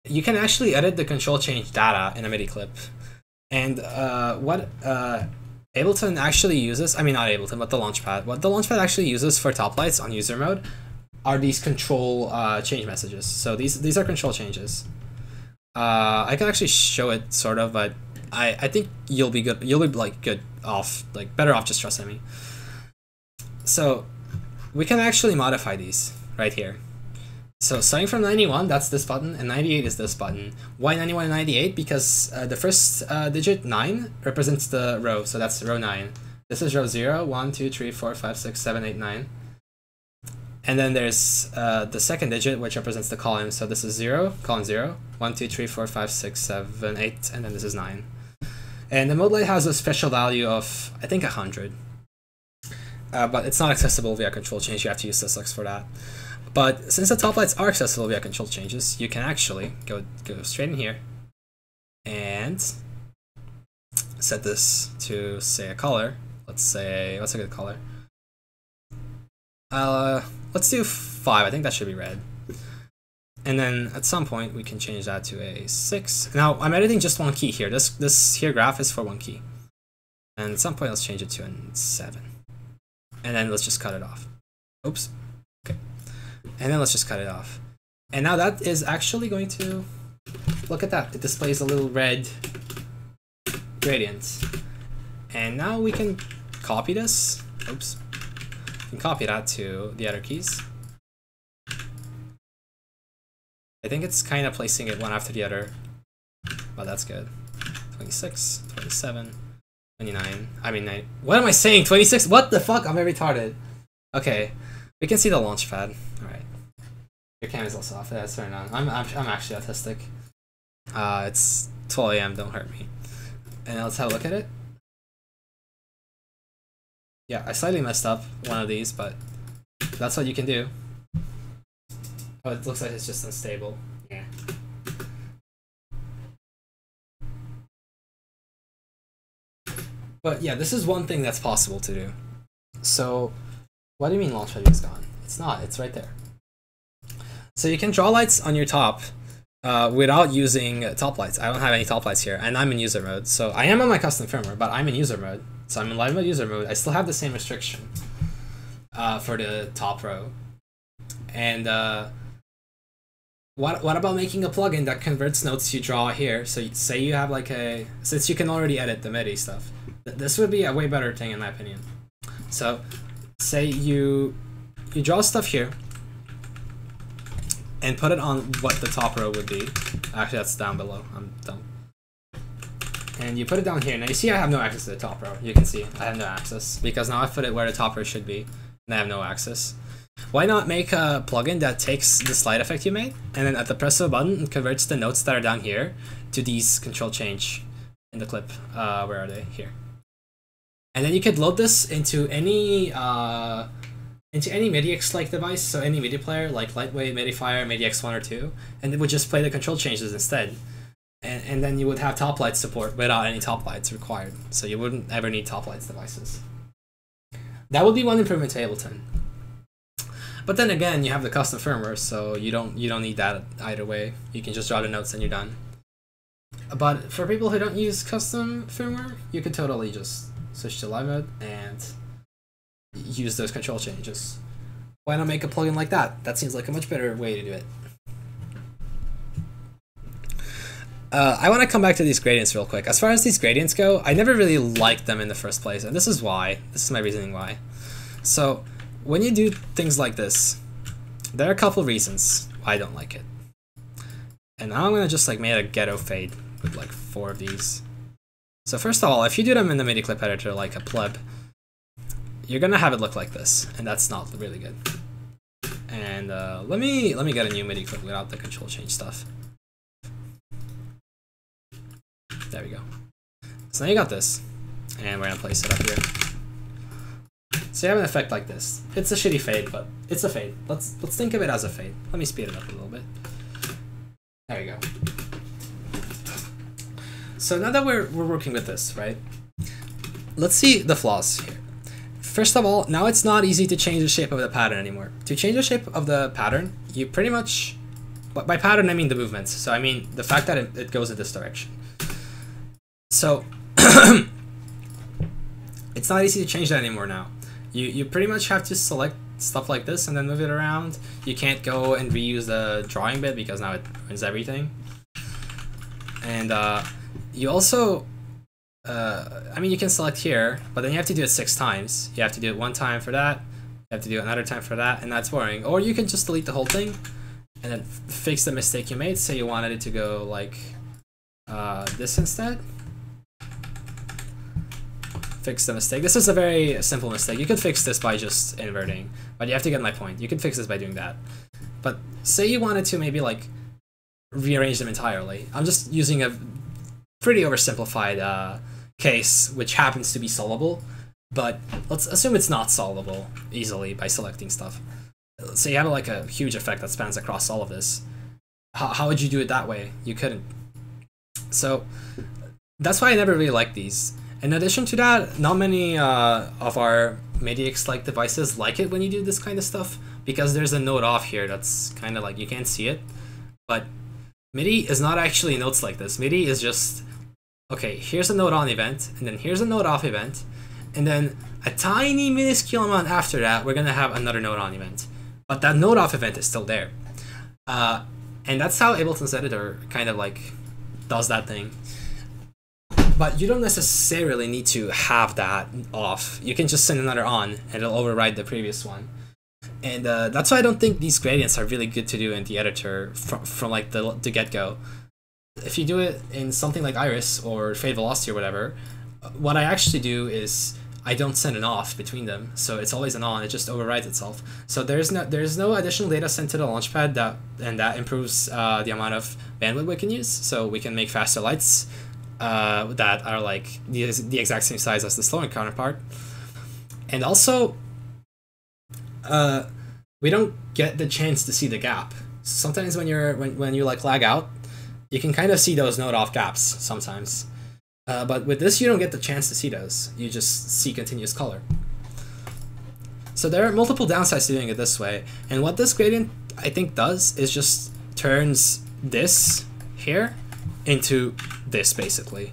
you can actually edit the control change data in a MIDI clip. And uh, what uh, Ableton actually uses, I mean not Ableton, but the Launchpad, what the Launchpad actually uses for top lights on user mode are these control uh, change messages. So these these are control changes. Uh, I can actually show it sort of, but I, I think you'll be good. You'll be like good off, like better off just trusting me. So we can actually modify these right here. So starting from 91, that's this button, and 98 is this button. Why 91 and 98? Because uh, the first uh, digit, 9, represents the row, so that's row 9. This is row 0, 1, 2, 3, 4, 5, 6, 7, 8, 9. And then there's uh, the second digit, which represents the column. So this is 0, column 0, 1, 2, 3, 4, 5, 6, 7, 8, and then this is 9. And the mode light has a special value of, I think, 100. Uh, but it's not accessible via control change, you have to use SysEx for that. But since the top lights are accessible via control changes, you can actually go, go straight in here and set this to say a color. Let's say, what's a good color? Uh, let's do five. I think that should be red. And then at some point we can change that to a six. Now I'm editing just one key here. This this here graph is for one key. And at some point let's change it to a seven. And then let's just cut it off. Oops. And then let's just cut it off. And now that is actually going to, look at that, it displays a little red gradient. And now we can copy this, oops, can copy that to the other keys. I think it's kind of placing it one after the other, but that's good. 26, 27, 29, I mean, what am I saying, 26? What the fuck, I'm retarded. Okay, we can see the launch pad. Your camera's also off. Yeah, That's turned on. I'm, I'm, I'm actually autistic. Uh, it's 12 a.m. Don't hurt me. And let's have a look at it. Yeah, I slightly messed up one of these, but that's what you can do. Oh, it looks like it's just unstable. Yeah. But yeah, this is one thing that's possible to do. So, what do you mean launchpad is gone? It's not, it's right there. So you can draw lights on your top uh, without using top lights. I don't have any top lights here, and I'm in user mode. So I am on my custom firmware, but I'm in user mode. So I'm in live mode user mode. I still have the same restriction uh, for the top row. And uh, what what about making a plugin that converts notes you draw here? So say you have like a since you can already edit the MIDI stuff, this would be a way better thing in my opinion. So say you you draw stuff here and put it on what the top row would be. Actually, that's down below. I'm dumb. And you put it down here. Now you see I have no access to the top row. You can see I have no access because now I put it where the top row should be and I have no access. Why not make a plugin that takes the slide effect you made and then at the press of a button it converts the notes that are down here to these control change in the clip. Uh, where are they? Here. And then you could load this into any uh, into any MIDIX-like device, so any MIDI player like Lightwave, MIDIfier, MIDI X1 or 2, and it would just play the control changes instead. And, and then you would have top light support without any top lights required, so you wouldn't ever need top lights devices. That would be one improvement to Ableton. But then again, you have the custom firmware, so you don't you don't need that either way. You can just draw the notes and you're done. But for people who don't use custom firmware, you could totally just switch to live mode and use those control changes. Why not make a plugin like that? That seems like a much better way to do it. Uh, I want to come back to these gradients real quick. As far as these gradients go, I never really liked them in the first place, and this is why. This is my reasoning why. So, when you do things like this, there are a couple reasons why I don't like it. And now I'm gonna just like make a ghetto fade with like four of these. So first of all, if you do them in the MIDI clip editor like a pleb, you're gonna have it look like this, and that's not really good. And uh, let me let me get a new MIDI clip without the control change stuff. There we go. So now you got this, and we're gonna place it up here. So you have an effect like this. It's a shitty fade, but it's a fade. Let's let's think of it as a fade. Let me speed it up a little bit. There we go. So now that we're we're working with this, right? Let's see the flaws here. First of all, now it's not easy to change the shape of the pattern anymore. To change the shape of the pattern, you pretty much, by pattern I mean the movements. So I mean the fact that it, it goes in this direction. So it's not easy to change that anymore now. You you pretty much have to select stuff like this and then move it around. You can't go and reuse the drawing bit because now it ruins everything. And uh, you also, uh, I mean, you can select here, but then you have to do it six times. You have to do it one time for that. You have to do it another time for that, and that's boring. Or you can just delete the whole thing and then fix the mistake you made. Say you wanted it to go like uh, this instead fix the mistake. This is a very simple mistake. You could fix this by just inverting, but you have to get my point. You can fix this by doing that. But say you wanted to maybe like rearrange them entirely. I'm just using a pretty oversimplified uh, case, which happens to be solvable, but let's assume it's not solvable easily by selecting stuff. So you have like a huge effect that spans across all of this. How, how would you do it that way? You couldn't. So that's why I never really liked these. In addition to that, not many uh, of our MIDI-X-like devices like it when you do this kind of stuff because there's a note off here that's kind of like you can't see it. But MIDI is not actually notes like this. MIDI is just, okay, here's a note on event, and then here's a note off event, and then a tiny minuscule amount after that, we're gonna have another note on event. But that note off event is still there. Uh, and that's how Ableton's editor kind of like does that thing but you don't necessarily need to have that off. You can just send another on and it'll override the previous one. And uh, that's why I don't think these gradients are really good to do in the editor from, from like the, the get-go. If you do it in something like Iris or Fade Velocity or whatever, what I actually do is I don't send an off between them, so it's always an on. It just overrides itself. So there's no there's no additional data sent to the launchpad that and that improves uh, the amount of bandwidth we can use. So we can make faster lights uh, that are like the, the exact same size as the slowing counterpart. And also, uh, we don't get the chance to see the gap. Sometimes when you're when, when you like lag out, you can kind of see those note off gaps sometimes. Uh, but with this, you don't get the chance to see those. You just see continuous color. So there are multiple downsides to doing it this way. And what this gradient, I think, does is just turns this here into this basically.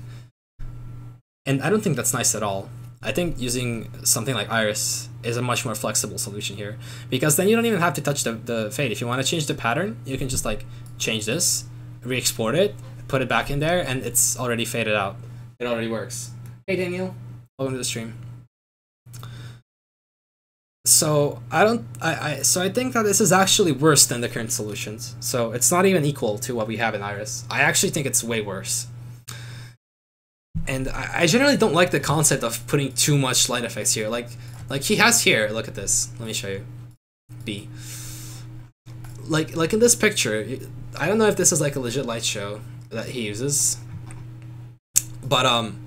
And I don't think that's nice at all. I think using something like Iris is a much more flexible solution here because then you don't even have to touch the, the fade. If you want to change the pattern, you can just like change this, re-export it, put it back in there, and it's already faded out. It already works. Hey Daniel, welcome to the stream. So I don't I, I so I think that this is actually worse than the current solutions. So it's not even equal to what we have in Iris. I actually think it's way worse and I, I generally don't like the concept of putting too much light effects here. Like, like he has here. Look at this. Let me show you. B. Like, like in this picture, I don't know if this is like a legit light show that he uses, but um,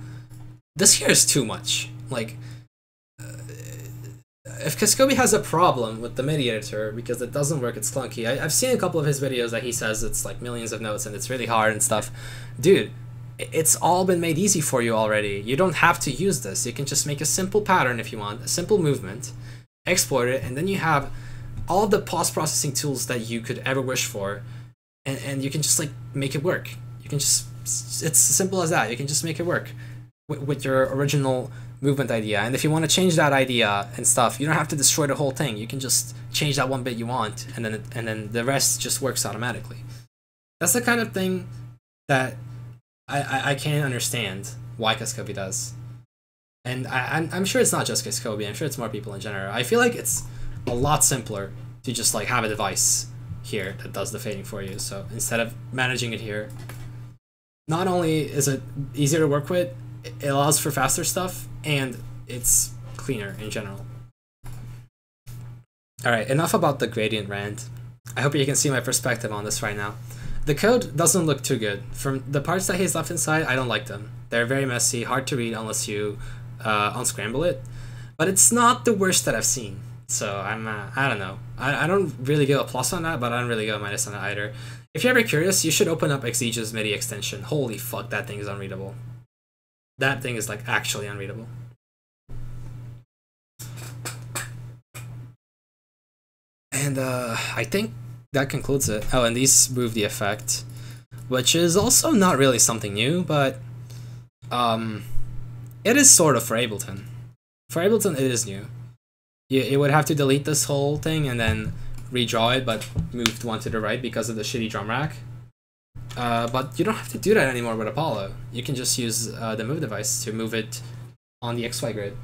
this here is too much. Like, uh, if Kaskobi has a problem with the MIDI editor because it doesn't work, it's clunky. I, I've seen a couple of his videos that he says it's like millions of notes and it's really hard and stuff. Dude, it's all been made easy for you already. You don't have to use this. You can just make a simple pattern if you want, a simple movement, export it, and then you have all the post processing tools that you could ever wish for, and, and you can just like make it work. You can just it's as simple as that. You can just make it work with, with your original movement idea. And if you want to change that idea and stuff, you don't have to destroy the whole thing. You can just change that one bit you want, and then and then the rest just works automatically. That's the kind of thing that I I, I can't understand why Kaskobi does. And I, I'm, I'm sure it's not just Kaskobi, I'm sure it's more people in general. I feel like it's a lot simpler to just like have a device here that does the fading for you. So instead of managing it here, not only is it easier to work with, it allows for faster stuff, and it's cleaner in general. Alright, enough about the gradient rant. I hope you can see my perspective on this right now. The code doesn't look too good. From the parts that he's left inside, I don't like them. They're very messy, hard to read unless you uh, unscramble it. But it's not the worst that I've seen. So I'm, uh, I don't know. I, I don't really give a plus on that, but I don't really give a minus on that either. If you're ever curious, you should open up Exege's MIDI extension. Holy fuck, that thing is unreadable. That thing is like actually unreadable. And uh, I think that concludes it. Oh, and these move the effect, which is also not really something new, but um, it is sort of for Ableton. For Ableton, it is new. You, it would have to delete this whole thing and then redraw it, but moved one to the right because of the shitty drum rack. Uh, but you don't have to do that anymore with Apollo. You can just use uh, the move device to move it on the XY grid.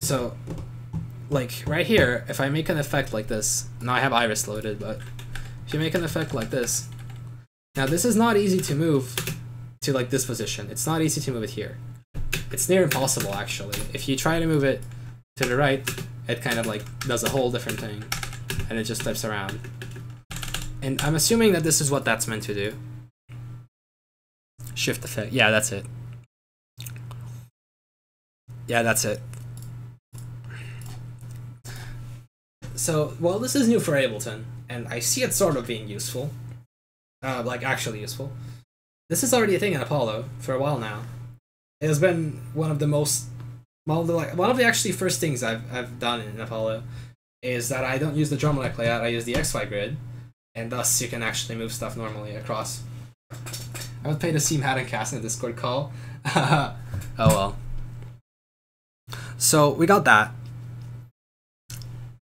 So, like right here, if I make an effect like this, now I have Iris loaded, but if you make an effect like this, now this is not easy to move to like this position. It's not easy to move it here. It's near impossible actually. If you try to move it to the right, it kind of like does a whole different thing and it just flips around. And I'm assuming that this is what that's meant to do. Shift effect. Yeah, that's it. Yeah, that's it. So, well, this is new for Ableton, and I see it sort of being useful. Uh, like, actually useful. This is already a thing in Apollo for a while now. It has been one of the most, well, the, like, one of the actually first things I've, I've done in Apollo is that I don't use the drum rack layout, I use the XY grid, and thus you can actually move stuff normally across. I would pay to see Matt and Cass in a Discord call. oh well. So we got that.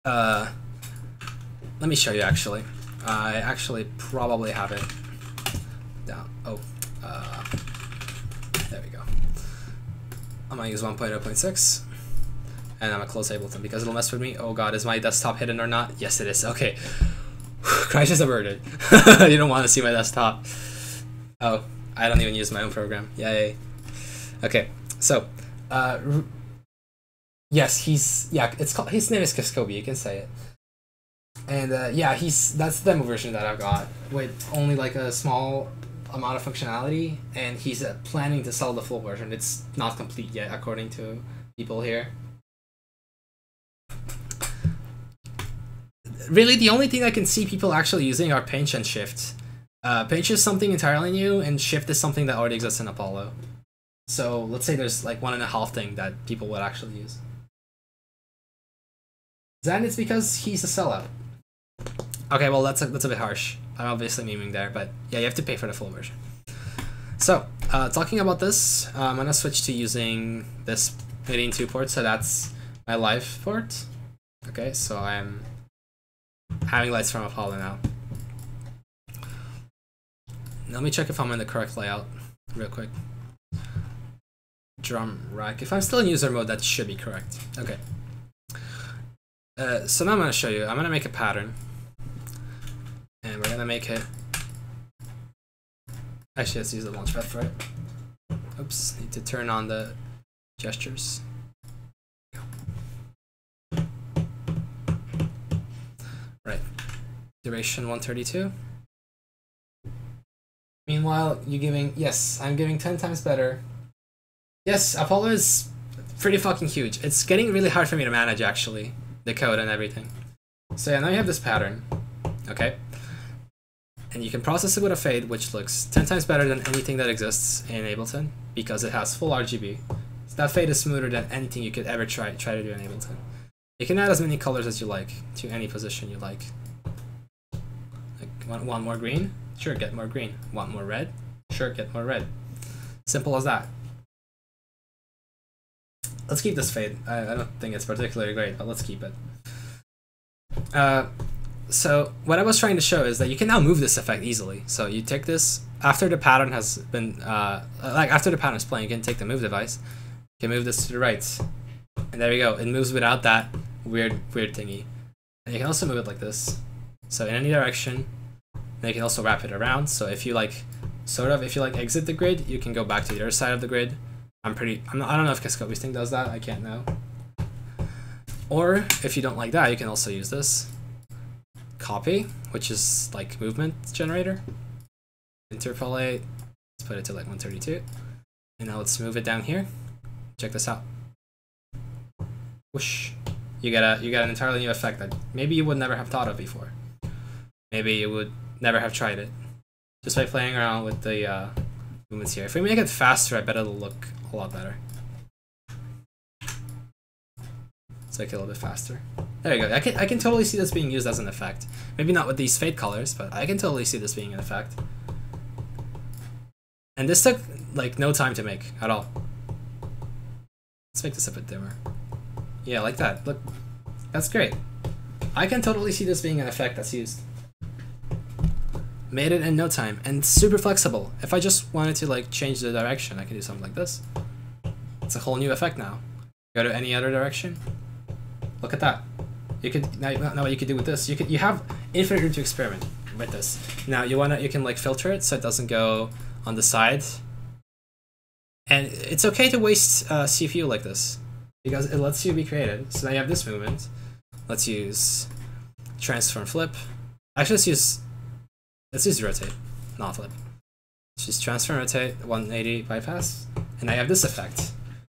Uh, let me show you actually. I actually probably have it down. Oh, uh, there we go. I'm gonna use 1.0.6 and I'm gonna close Ableton because it'll mess with me. Oh god, is my desktop hidden or not? Yes, it is. Okay. Crisis averted. you don't want to see my desktop. Oh, I don't even use my own program. Yay. Okay, so, uh, yes, he's, yeah, it's called, his name is Kaskobi, you can say it. And, uh, yeah, he's, that's the demo version that I've got, with only, like, a small amount of functionality, and he's uh, planning to sell the full version. It's not complete yet, according to people here. really the only thing I can see people actually using are pinch and shift. Uh, pinch is something entirely new, and shift is something that already exists in Apollo. So let's say there's like one and a half thing that people would actually use. Then it's because he's a sellout. Okay, well that's a, that's a bit harsh. I'm obviously memeing there, but yeah, you have to pay for the full version. So, uh, talking about this, uh, I'm gonna switch to using this MIDI 2 port, so that's my live port. Okay, so I'm having lights from Apollo now. Let me check if I'm in the correct layout real quick. Drum rack. If I'm still in user mode, that should be correct. Okay. Uh, so now I'm to show you. I'm to make a pattern. And we're to make it... Actually, let's use the launchpad for it. Oops, need to turn on the gestures. Right. Duration 132. Meanwhile, you giving yes, I'm giving 10 times better. Yes, Apollo is pretty fucking huge. It's getting really hard for me to manage actually, the code and everything. So yeah, now you have this pattern. Okay. And you can process it with a fade, which looks 10 times better than anything that exists in Ableton because it has full RGB. So that fade is smoother than anything you could ever try try to do in Ableton. You can add as many colors as you like to any position you like. like want, want more green? Sure, get more green. Want more red? Sure, get more red. Simple as that. Let's keep this fade. I, I don't think it's particularly great, but let's keep it. Uh, so what I was trying to show is that you can now move this effect easily. So you take this after the pattern has been uh, like after the pattern is playing, you can take the move device, you can move this to the right, and there you go. It moves without that weird weird thingy. And you can also move it like this. So in any direction. Then you can also wrap it around. So if you like, sort of, if you like exit the grid, you can go back to the other side of the grid. I'm pretty. I'm not, I don't know if Kaskobi's thing does that. I can't know. Or if you don't like that, you can also use this copy, which is like movement generator. Interpolate. Let's put it to like 132. And now let's move it down here. Check this out. Whoosh. You get a you get an entirely new effect that maybe you would never have thought of before. Maybe you would never have tried it. Just by playing around with the uh, movements here. If we make it faster, I bet it'll look a lot better. Let's it a little bit faster. There you go. I can, I can totally see this being used as an effect. Maybe not with these fade colors, but I can totally see this being an effect. And this took, like, no time to make at all. Let's make this a bit dimmer. Yeah, like that. Look, that's great. I can totally see this being an effect that's used. Made it in no time, and super flexible. If I just wanted to, like, change the direction, I can do something like this. It's a whole new effect now. Go to any other direction, Look at that. You could now, now what you could do with this, you could you have infinite room to experiment with this. Now you wanna you can like filter it so it doesn't go on the side. And it's okay to waste uh, CPU like this because it lets you be creative. So now you have this movement. Let's use transform flip. Actually, let's use let's use rotate, not flip. Let's just transform rotate 180 bypass, and now you have this effect.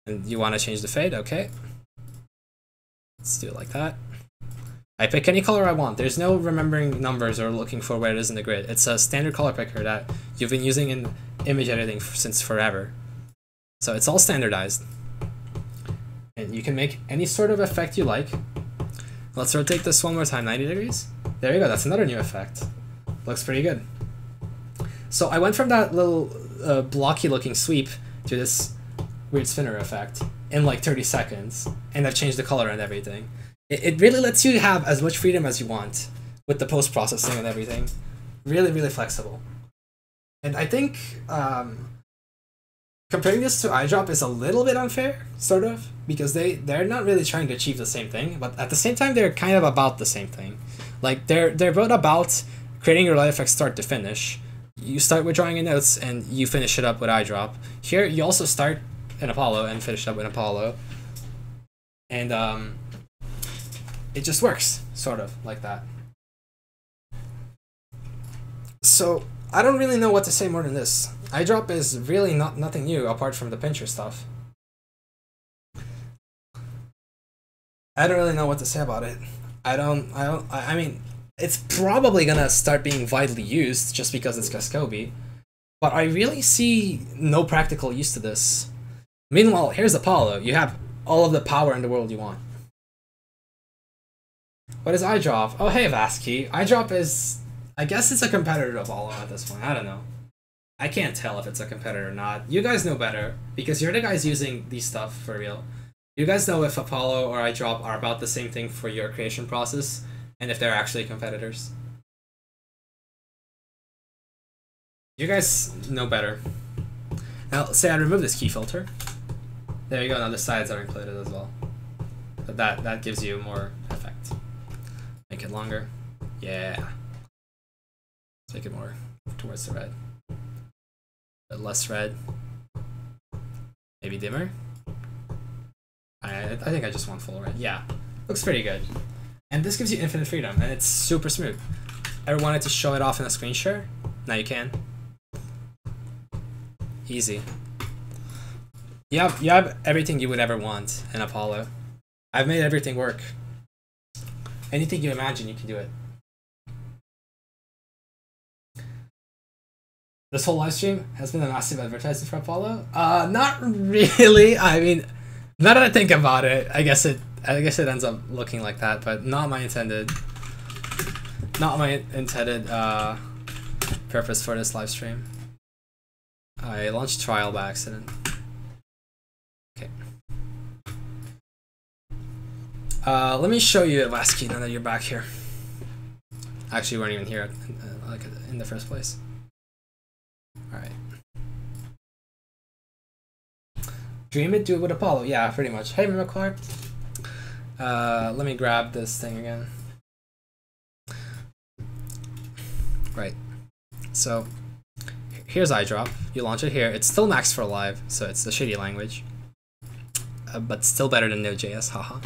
And you want to change the fade? Okay. Let's do it like that. I pick any color I want. There's no remembering numbers or looking for where it is in the grid. It's a standard color picker that you've been using in image editing since forever. So it's all standardized. And you can make any sort of effect you like. Let's rotate this one more time, 90 degrees. There you go, that's another new effect. Looks pretty good. So I went from that little uh, blocky looking sweep to this weird spinner effect in like 30 seconds and I've changed the color and everything. It, it really lets you have as much freedom as you want with the post processing and everything. Really, really flexible. And I think um, comparing this to EyeDrop is a little bit unfair, sort of, because they, they're not really trying to achieve the same thing, but at the same time, they're kind of about the same thing. Like, they're, they're both about creating your light effect start to finish. You start with drawing your notes and you finish it up with EyeDrop. Here, you also start in Apollo and finished up in Apollo. And um, it just works, sort of, like that. So, I don't really know what to say more than this. EyeDrop is really not nothing new apart from the pincher stuff. I don't really know what to say about it. I don't, I don't, I, I mean, it's probably gonna start being widely used just because it's Kaskobi, but I really see no practical use to this. Meanwhile, here's Apollo. You have all of the power in the world you want. What is EyeDrop? Oh, hey, Vasky. EyeDrop is... I guess it's a competitor to Apollo at this point. I don't know. I can't tell if it's a competitor or not. You guys know better, because you're the guys using these stuff for real. You guys know if Apollo or EyeDrop are about the same thing for your creation process, and if they're actually competitors. You guys know better. Now, say I remove this key filter. There you go, now the sides are included as well. But that, that gives you more effect. Make it longer. Yeah. Let's make it more towards the red. Less red. Maybe dimmer. I, I think I just want full red. Yeah, looks pretty good. And this gives you infinite freedom, and it's super smooth. Ever wanted to show it off in a screen share? Now you can. Easy. You have you have everything you would ever want in Apollo. I've made everything work. Anything you imagine, you can do it. This whole live stream has been a massive advertisement for Apollo. Uh, not really. I mean, now that I think about it, I guess it I guess it ends up looking like that, but not my intended, not my intended uh, purpose for this live stream. I launched trial by accident. Okay. Uh, let me show you Vasky now that you're back here. Actually, you weren't even here uh, like in the first place. All right. Dream it, do it with Apollo. Yeah, pretty much. Hey, Clark. Uh, let me grab this thing again. Right. So, here's EyeDrop. You launch it here. It's still Max for Live, so it's a shitty language. Uh, but still better than Node.js, haha.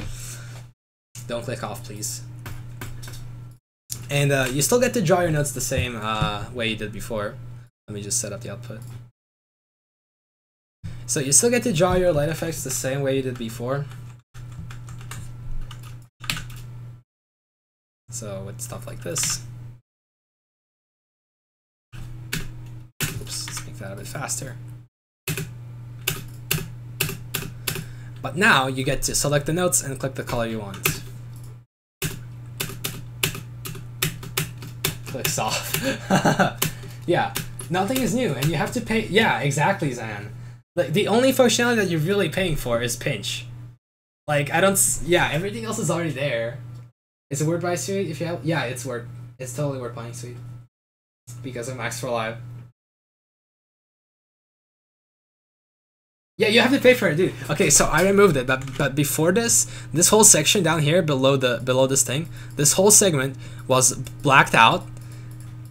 Don't click off, please. And uh, you still get to draw your nodes the same uh, way you did before. Let me just set up the output. So you still get to draw your light effects the same way you did before. So with stuff like this. Oops, let's make that a bit faster. But now you get to select the notes and click the color you want. Clicks off. yeah, nothing is new and you have to pay. Yeah, exactly, Zan. Like the only functionality that you're really paying for is pinch. Like I don't. Yeah, everything else is already there. Is it word by suite? If you have, yeah, it's word. It's totally word binding suite because of Max for Live. Yeah, you have to pay for it, dude. Okay, so I removed it, but but before this, this whole section down here below the below this thing, this whole segment was blacked out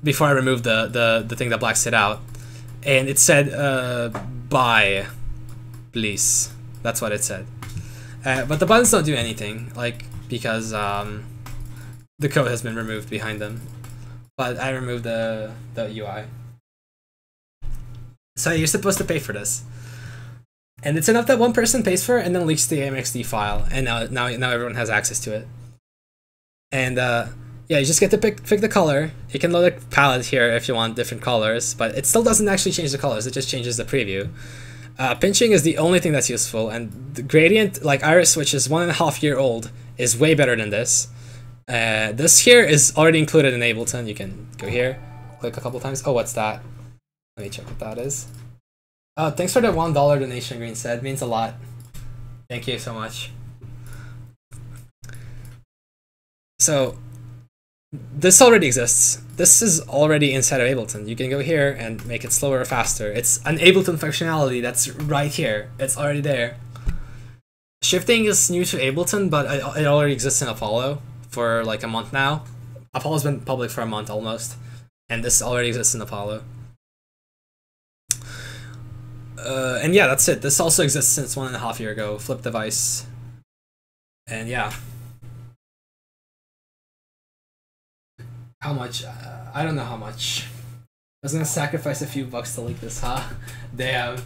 before I removed the the the thing that blacks it out, and it said uh, buy, please. That's what it said. Uh, but the buttons don't do anything, like, because um, the code has been removed behind them. But I removed the, the UI. So you're supposed to pay for this. And it's enough that one person pays for it and then leaks the AMXD file, and now now now everyone has access to it. And uh, yeah, you just get to pick pick the color. You can load a palette here if you want different colors, but it still doesn't actually change the colors. It just changes the preview. Uh, pinching is the only thing that's useful, and the gradient, like Iris, which is one and a half year old, is way better than this. Uh, this here is already included in Ableton. You can go here, click a couple times. Oh, what's that? Let me check what that is. Oh, thanks for the one dollar donation. Green said means a lot. Thank you so much. So this already exists. This is already inside of Ableton. You can go here and make it slower or faster. It's an Ableton functionality that's right here. It's already there. Shifting is new to Ableton, but it already exists in Apollo for like a month now. Apollo's been public for a month almost, and this already exists in Apollo. Uh, and yeah, that's it. This also exists since one and a half year ago. Flip device. And yeah. How much? Uh, I don't know how much. I was gonna sacrifice a few bucks to leak this, huh? Damn.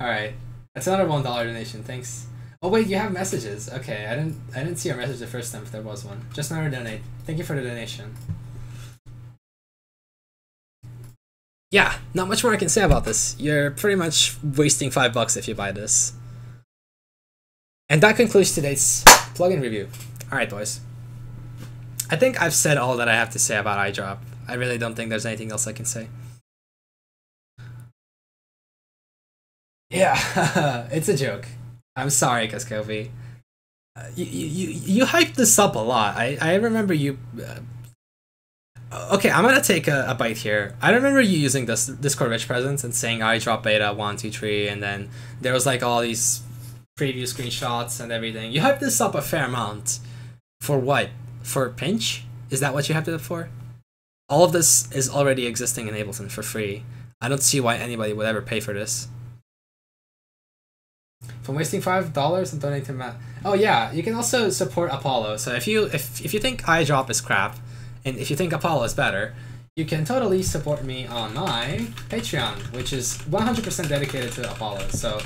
Alright. That's another one dollar donation, thanks. Oh wait, you have messages. Okay, I didn't I didn't see your message the first time if there was one. Just another donate. Thank you for the donation. Yeah, not much more I can say about this. You're pretty much wasting five bucks if you buy this. And that concludes today's plugin review. Alright boys. I think I've said all that I have to say about EyeDrop. I really don't think there's anything else I can say. Yeah, it's a joke. I'm sorry, Kaskobi. Uh, you, you, you hyped this up a lot. I, I remember you... Uh, okay, I'm gonna take a, a, bite here. I remember you using this Discord Rich Presence and saying EyeDrop beta 1, 2, 3, and then there was like all these preview screenshots and everything. You hyped this up a fair amount. For what? for Pinch? Is that what you have it for? All of this is already existing in Ableton for free. I don't see why anybody would ever pay for this. From wasting five dollars and donating to Matt. Oh yeah, you can also support Apollo. So if you if if you think EyeDrop is crap, and if you think Apollo is better, you can totally support me on my Patreon, which is 100% dedicated to Apollo. So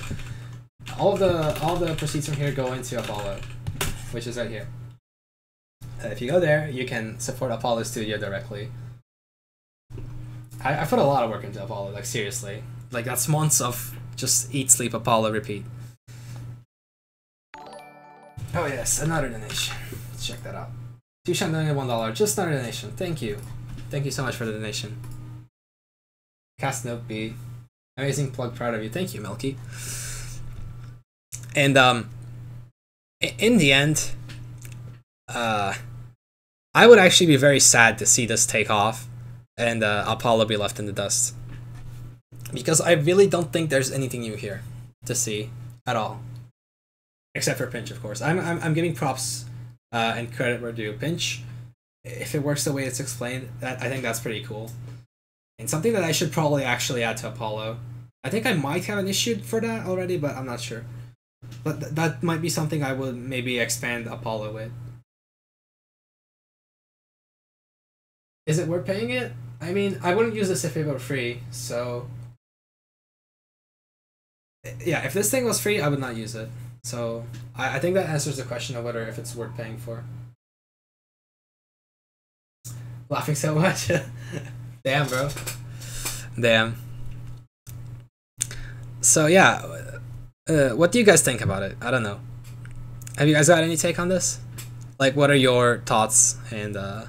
all the all the proceeds from here go into Apollo, which is right here. If you go there, you can support Apollo Studio directly. I, I put a lot of work into Apollo, like seriously. Like that's months of just eat, sleep, Apollo, repeat. Oh yes, another donation. Let's check that out. Shot donated one dollar. Just another donation. Thank you. Thank you so much for the donation. Cast note B. Amazing plug, proud of you. Thank you, Milky. And um in the end, uh I would actually be very sad to see this take off and uh, Apollo be left in the dust. Because I really don't think there's anything new here to see at all. Except for Pinch, of course. I'm, I'm, I'm giving props uh, and credit where due. Pinch, if it works the way it's explained, that I think that's pretty cool. And something that I should probably actually add to Apollo. I think I might have an issue for that already, but I'm not sure. But th- that might be something I would maybe expand Apollo with. Is it worth paying it? I mean, I wouldn't use this if it were free, so. Yeah, if this thing was free, I would not use it. So, I, I think that answers the question of whether if it's worth paying for. Laughing so much. Damn, bro. Damn. So, yeah. Uh, what do you guys think about it? I don't know. Have you guys got any take on this? Like, what are your thoughts and, uh,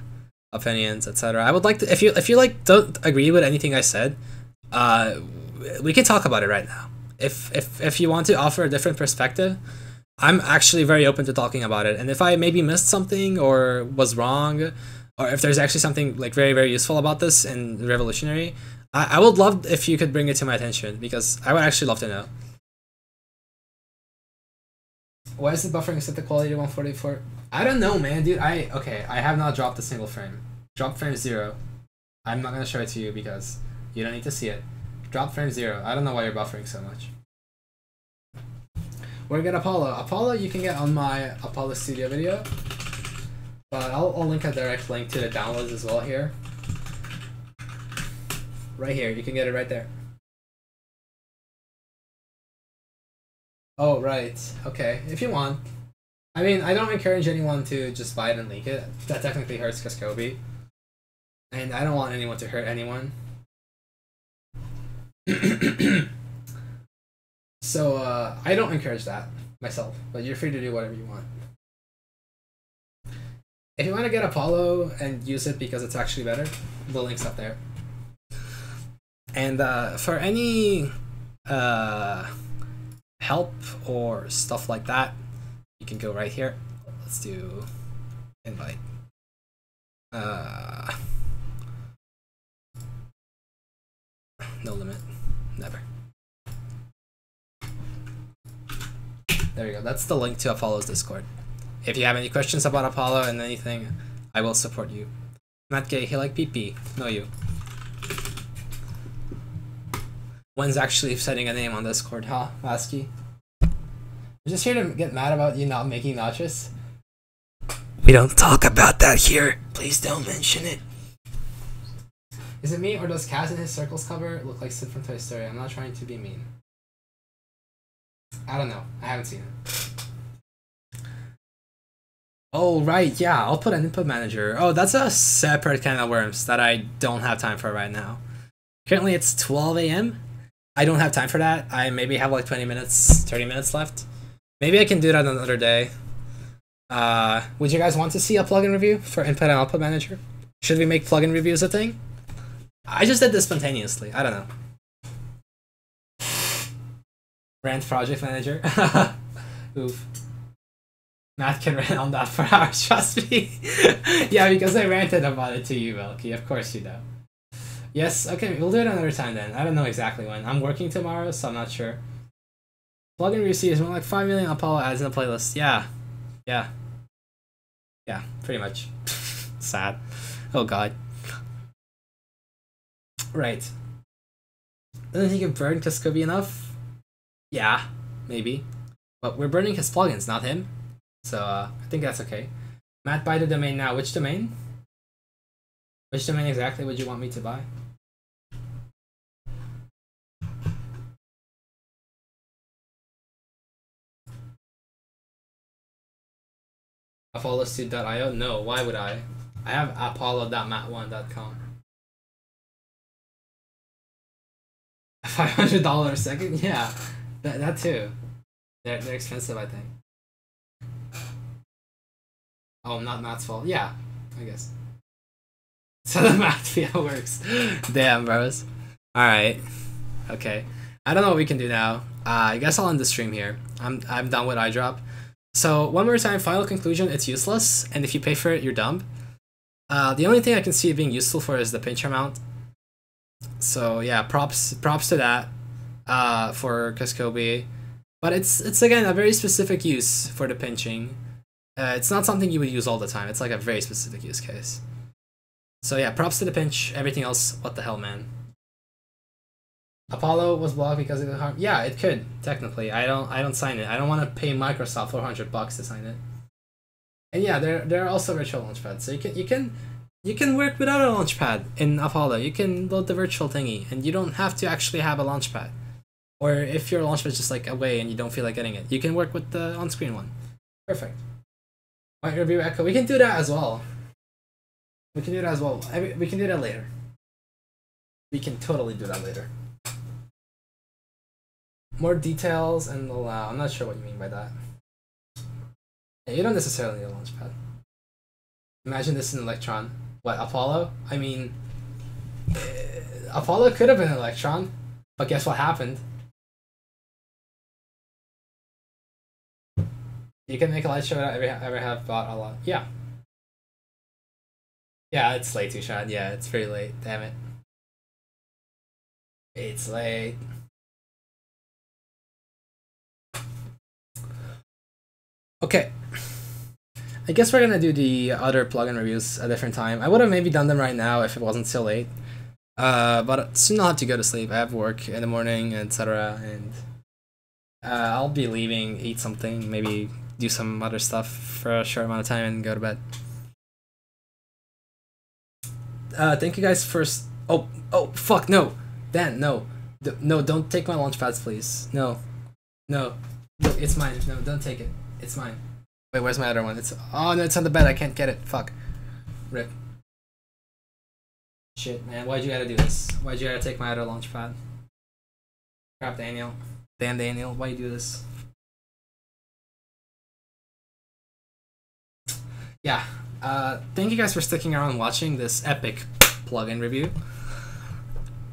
opinions, etc. I would like to if you if you like don't agree with anything I said, uh, we can talk about it right now. If if if you want to offer a different perspective, I'm actually very open to talking about it. And if I maybe missed something or was wrong, or if there's actually something like very very useful about this and revolutionary, I, I would love if you could bring it to my attention because I would actually love to know. Why is the buffering set the quality to 144? I don't know, man, dude. I okay. I have not dropped a single frame. Drop frame zero. I'm not gonna show it to you because you don't need to see it. Drop frame zero. I don't know why you're buffering so much. Where to get Apollo? Apollo you can get on my Apollo Studio video. But I'll, I'll link a direct link to the downloads as well here. Right here, you can get it right there. Oh, right. Okay, if you want. I mean, I don't encourage anyone to just buy it and leak it. That technically hurts Kaskobi. And I don't want anyone to hurt anyone. so, uh, I don't encourage that myself, but you're free to do whatever you want. If you want to get Apollo and use it because it's actually better, the link's up there. And uh, for any uh, help or stuff like that, you can go right here. Let's do invite. Uh, no limit, never. There you go. That's the link to Apollo's Discord. If you have any questions about Apollo and anything, I will support you. Not gay, he like PP. No you. When's actually setting a name on Discord, huh, Lasky? I'm just here to get mad about you not making nachos. We don't talk about that here. Please don't mention it. Is it me or does Kaz in his circles cover look like Sid from Toy Story? I'm not trying to be mean. I don't know. I haven't seen it. Oh right, yeah. I'll put an input manager. Oh, that's a separate kind of worms that I don't have time for right now. Currently, it's 12 a.m. I don't have time for that. I maybe have like 20 minutes, 30 minutes left. Maybe I can do that another day. Uh, would you guys want to see a plugin review for input and output manager? Should we make plugin reviews a thing? I just did this spontaneously. I don't know. Rant project manager. Oof. Matt can rant on that for hours, trust me. yeah, because I ranted about it to you, Velky. Of course you know. Yes, okay, we'll do it another time then. I don't know exactly when. I'm working tomorrow, so I'm not sure. Plugin receives more like 5 million Apollo ads in the playlist. Yeah. Yeah. Yeah, pretty much. Sad. Oh god. Right. Doesn't think if burn this could be enough? Yeah, maybe. But we're burning his plugins, not him. So uh, I think that's okay. Matt, buy the domain now. Which domain? Which domain exactly would you want me to buy? apollo2.io? No, why would I? I have apollo.mat1.com. $500 a second? Yeah, that, that too. They're, they're expensive, I think. Oh, not Matt's fault. Yeah, I guess. So the math yeah works. Damn, bros. All right. Okay. I don't know what we can do now. Uh, I guess I'll end the stream here. I'm I'm done with EyeDrop. So one more time, final conclusion: it's useless, and if you pay for it, you're dumb. Uh, the only thing I can see it being useful for is the pincher mount. So yeah, props props to that uh, for Kaskobi. But it's it's again a very specific use for the pinching. Uh, it's not something you would use all the time. It's like a very specific use case. So yeah, props to the pinch. Everything else, what the hell, man. Apollo was blocked because of the harm. Yeah, it could technically. I don't. I don't sign it. I don't want to pay Microsoft four hundred bucks to sign it. And yeah, there there are also virtual launchpads. So you can you can you can work without a launchpad in Apollo. You can load the virtual thingy, and you don't have to actually have a launchpad. Or if your launchpad is just like away and you don't feel like getting it, you can work with the on-screen one. Perfect. White review echo. We can do that as well. We can do that as well. We can do that later. We can totally do that later. More details and allow. I'm not sure what you mean by that. Yeah, you don't necessarily need a launchpad. Imagine this in Electron. What, Apollo? I mean, uh, Apollo could have been an Electron, but guess what happened? You can make a light show without ever, ever have bought a lot. Yeah. Yeah, it's late, too, Sean. Yeah, it's pretty late. Damn it. It's late. Okay. I guess we're gonna do the other plugin reviews a different time. I would have maybe done them right now if it wasn't so late. Uh, but soon I'll have to go to sleep. I have work in the morning, etc. And uh, I'll be leaving, eat something, maybe do some other stuff for a short amount of time, and go to bed. Uh, thank you guys for. Oh, oh, fuck, no. Dan, no. D no, don't take my launch pads, please. No. No. It's mine. No, don't take it. It's mine. Wait, where's my other one? It's oh no, it's on the bed. I can't get it. Fuck. Rip. Shit, man. Why'd you gotta do this? Why'd you gotta take my other launch pad? Crap, Daniel. Damn, Daniel, why you do this? Yeah. Uh, thank you guys for sticking around watching this epic plugin review.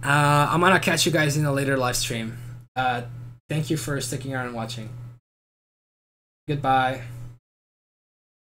Uh, I'm gonna catch you guys in a later live stream. Uh, thank you for sticking around and watching. Goodbye.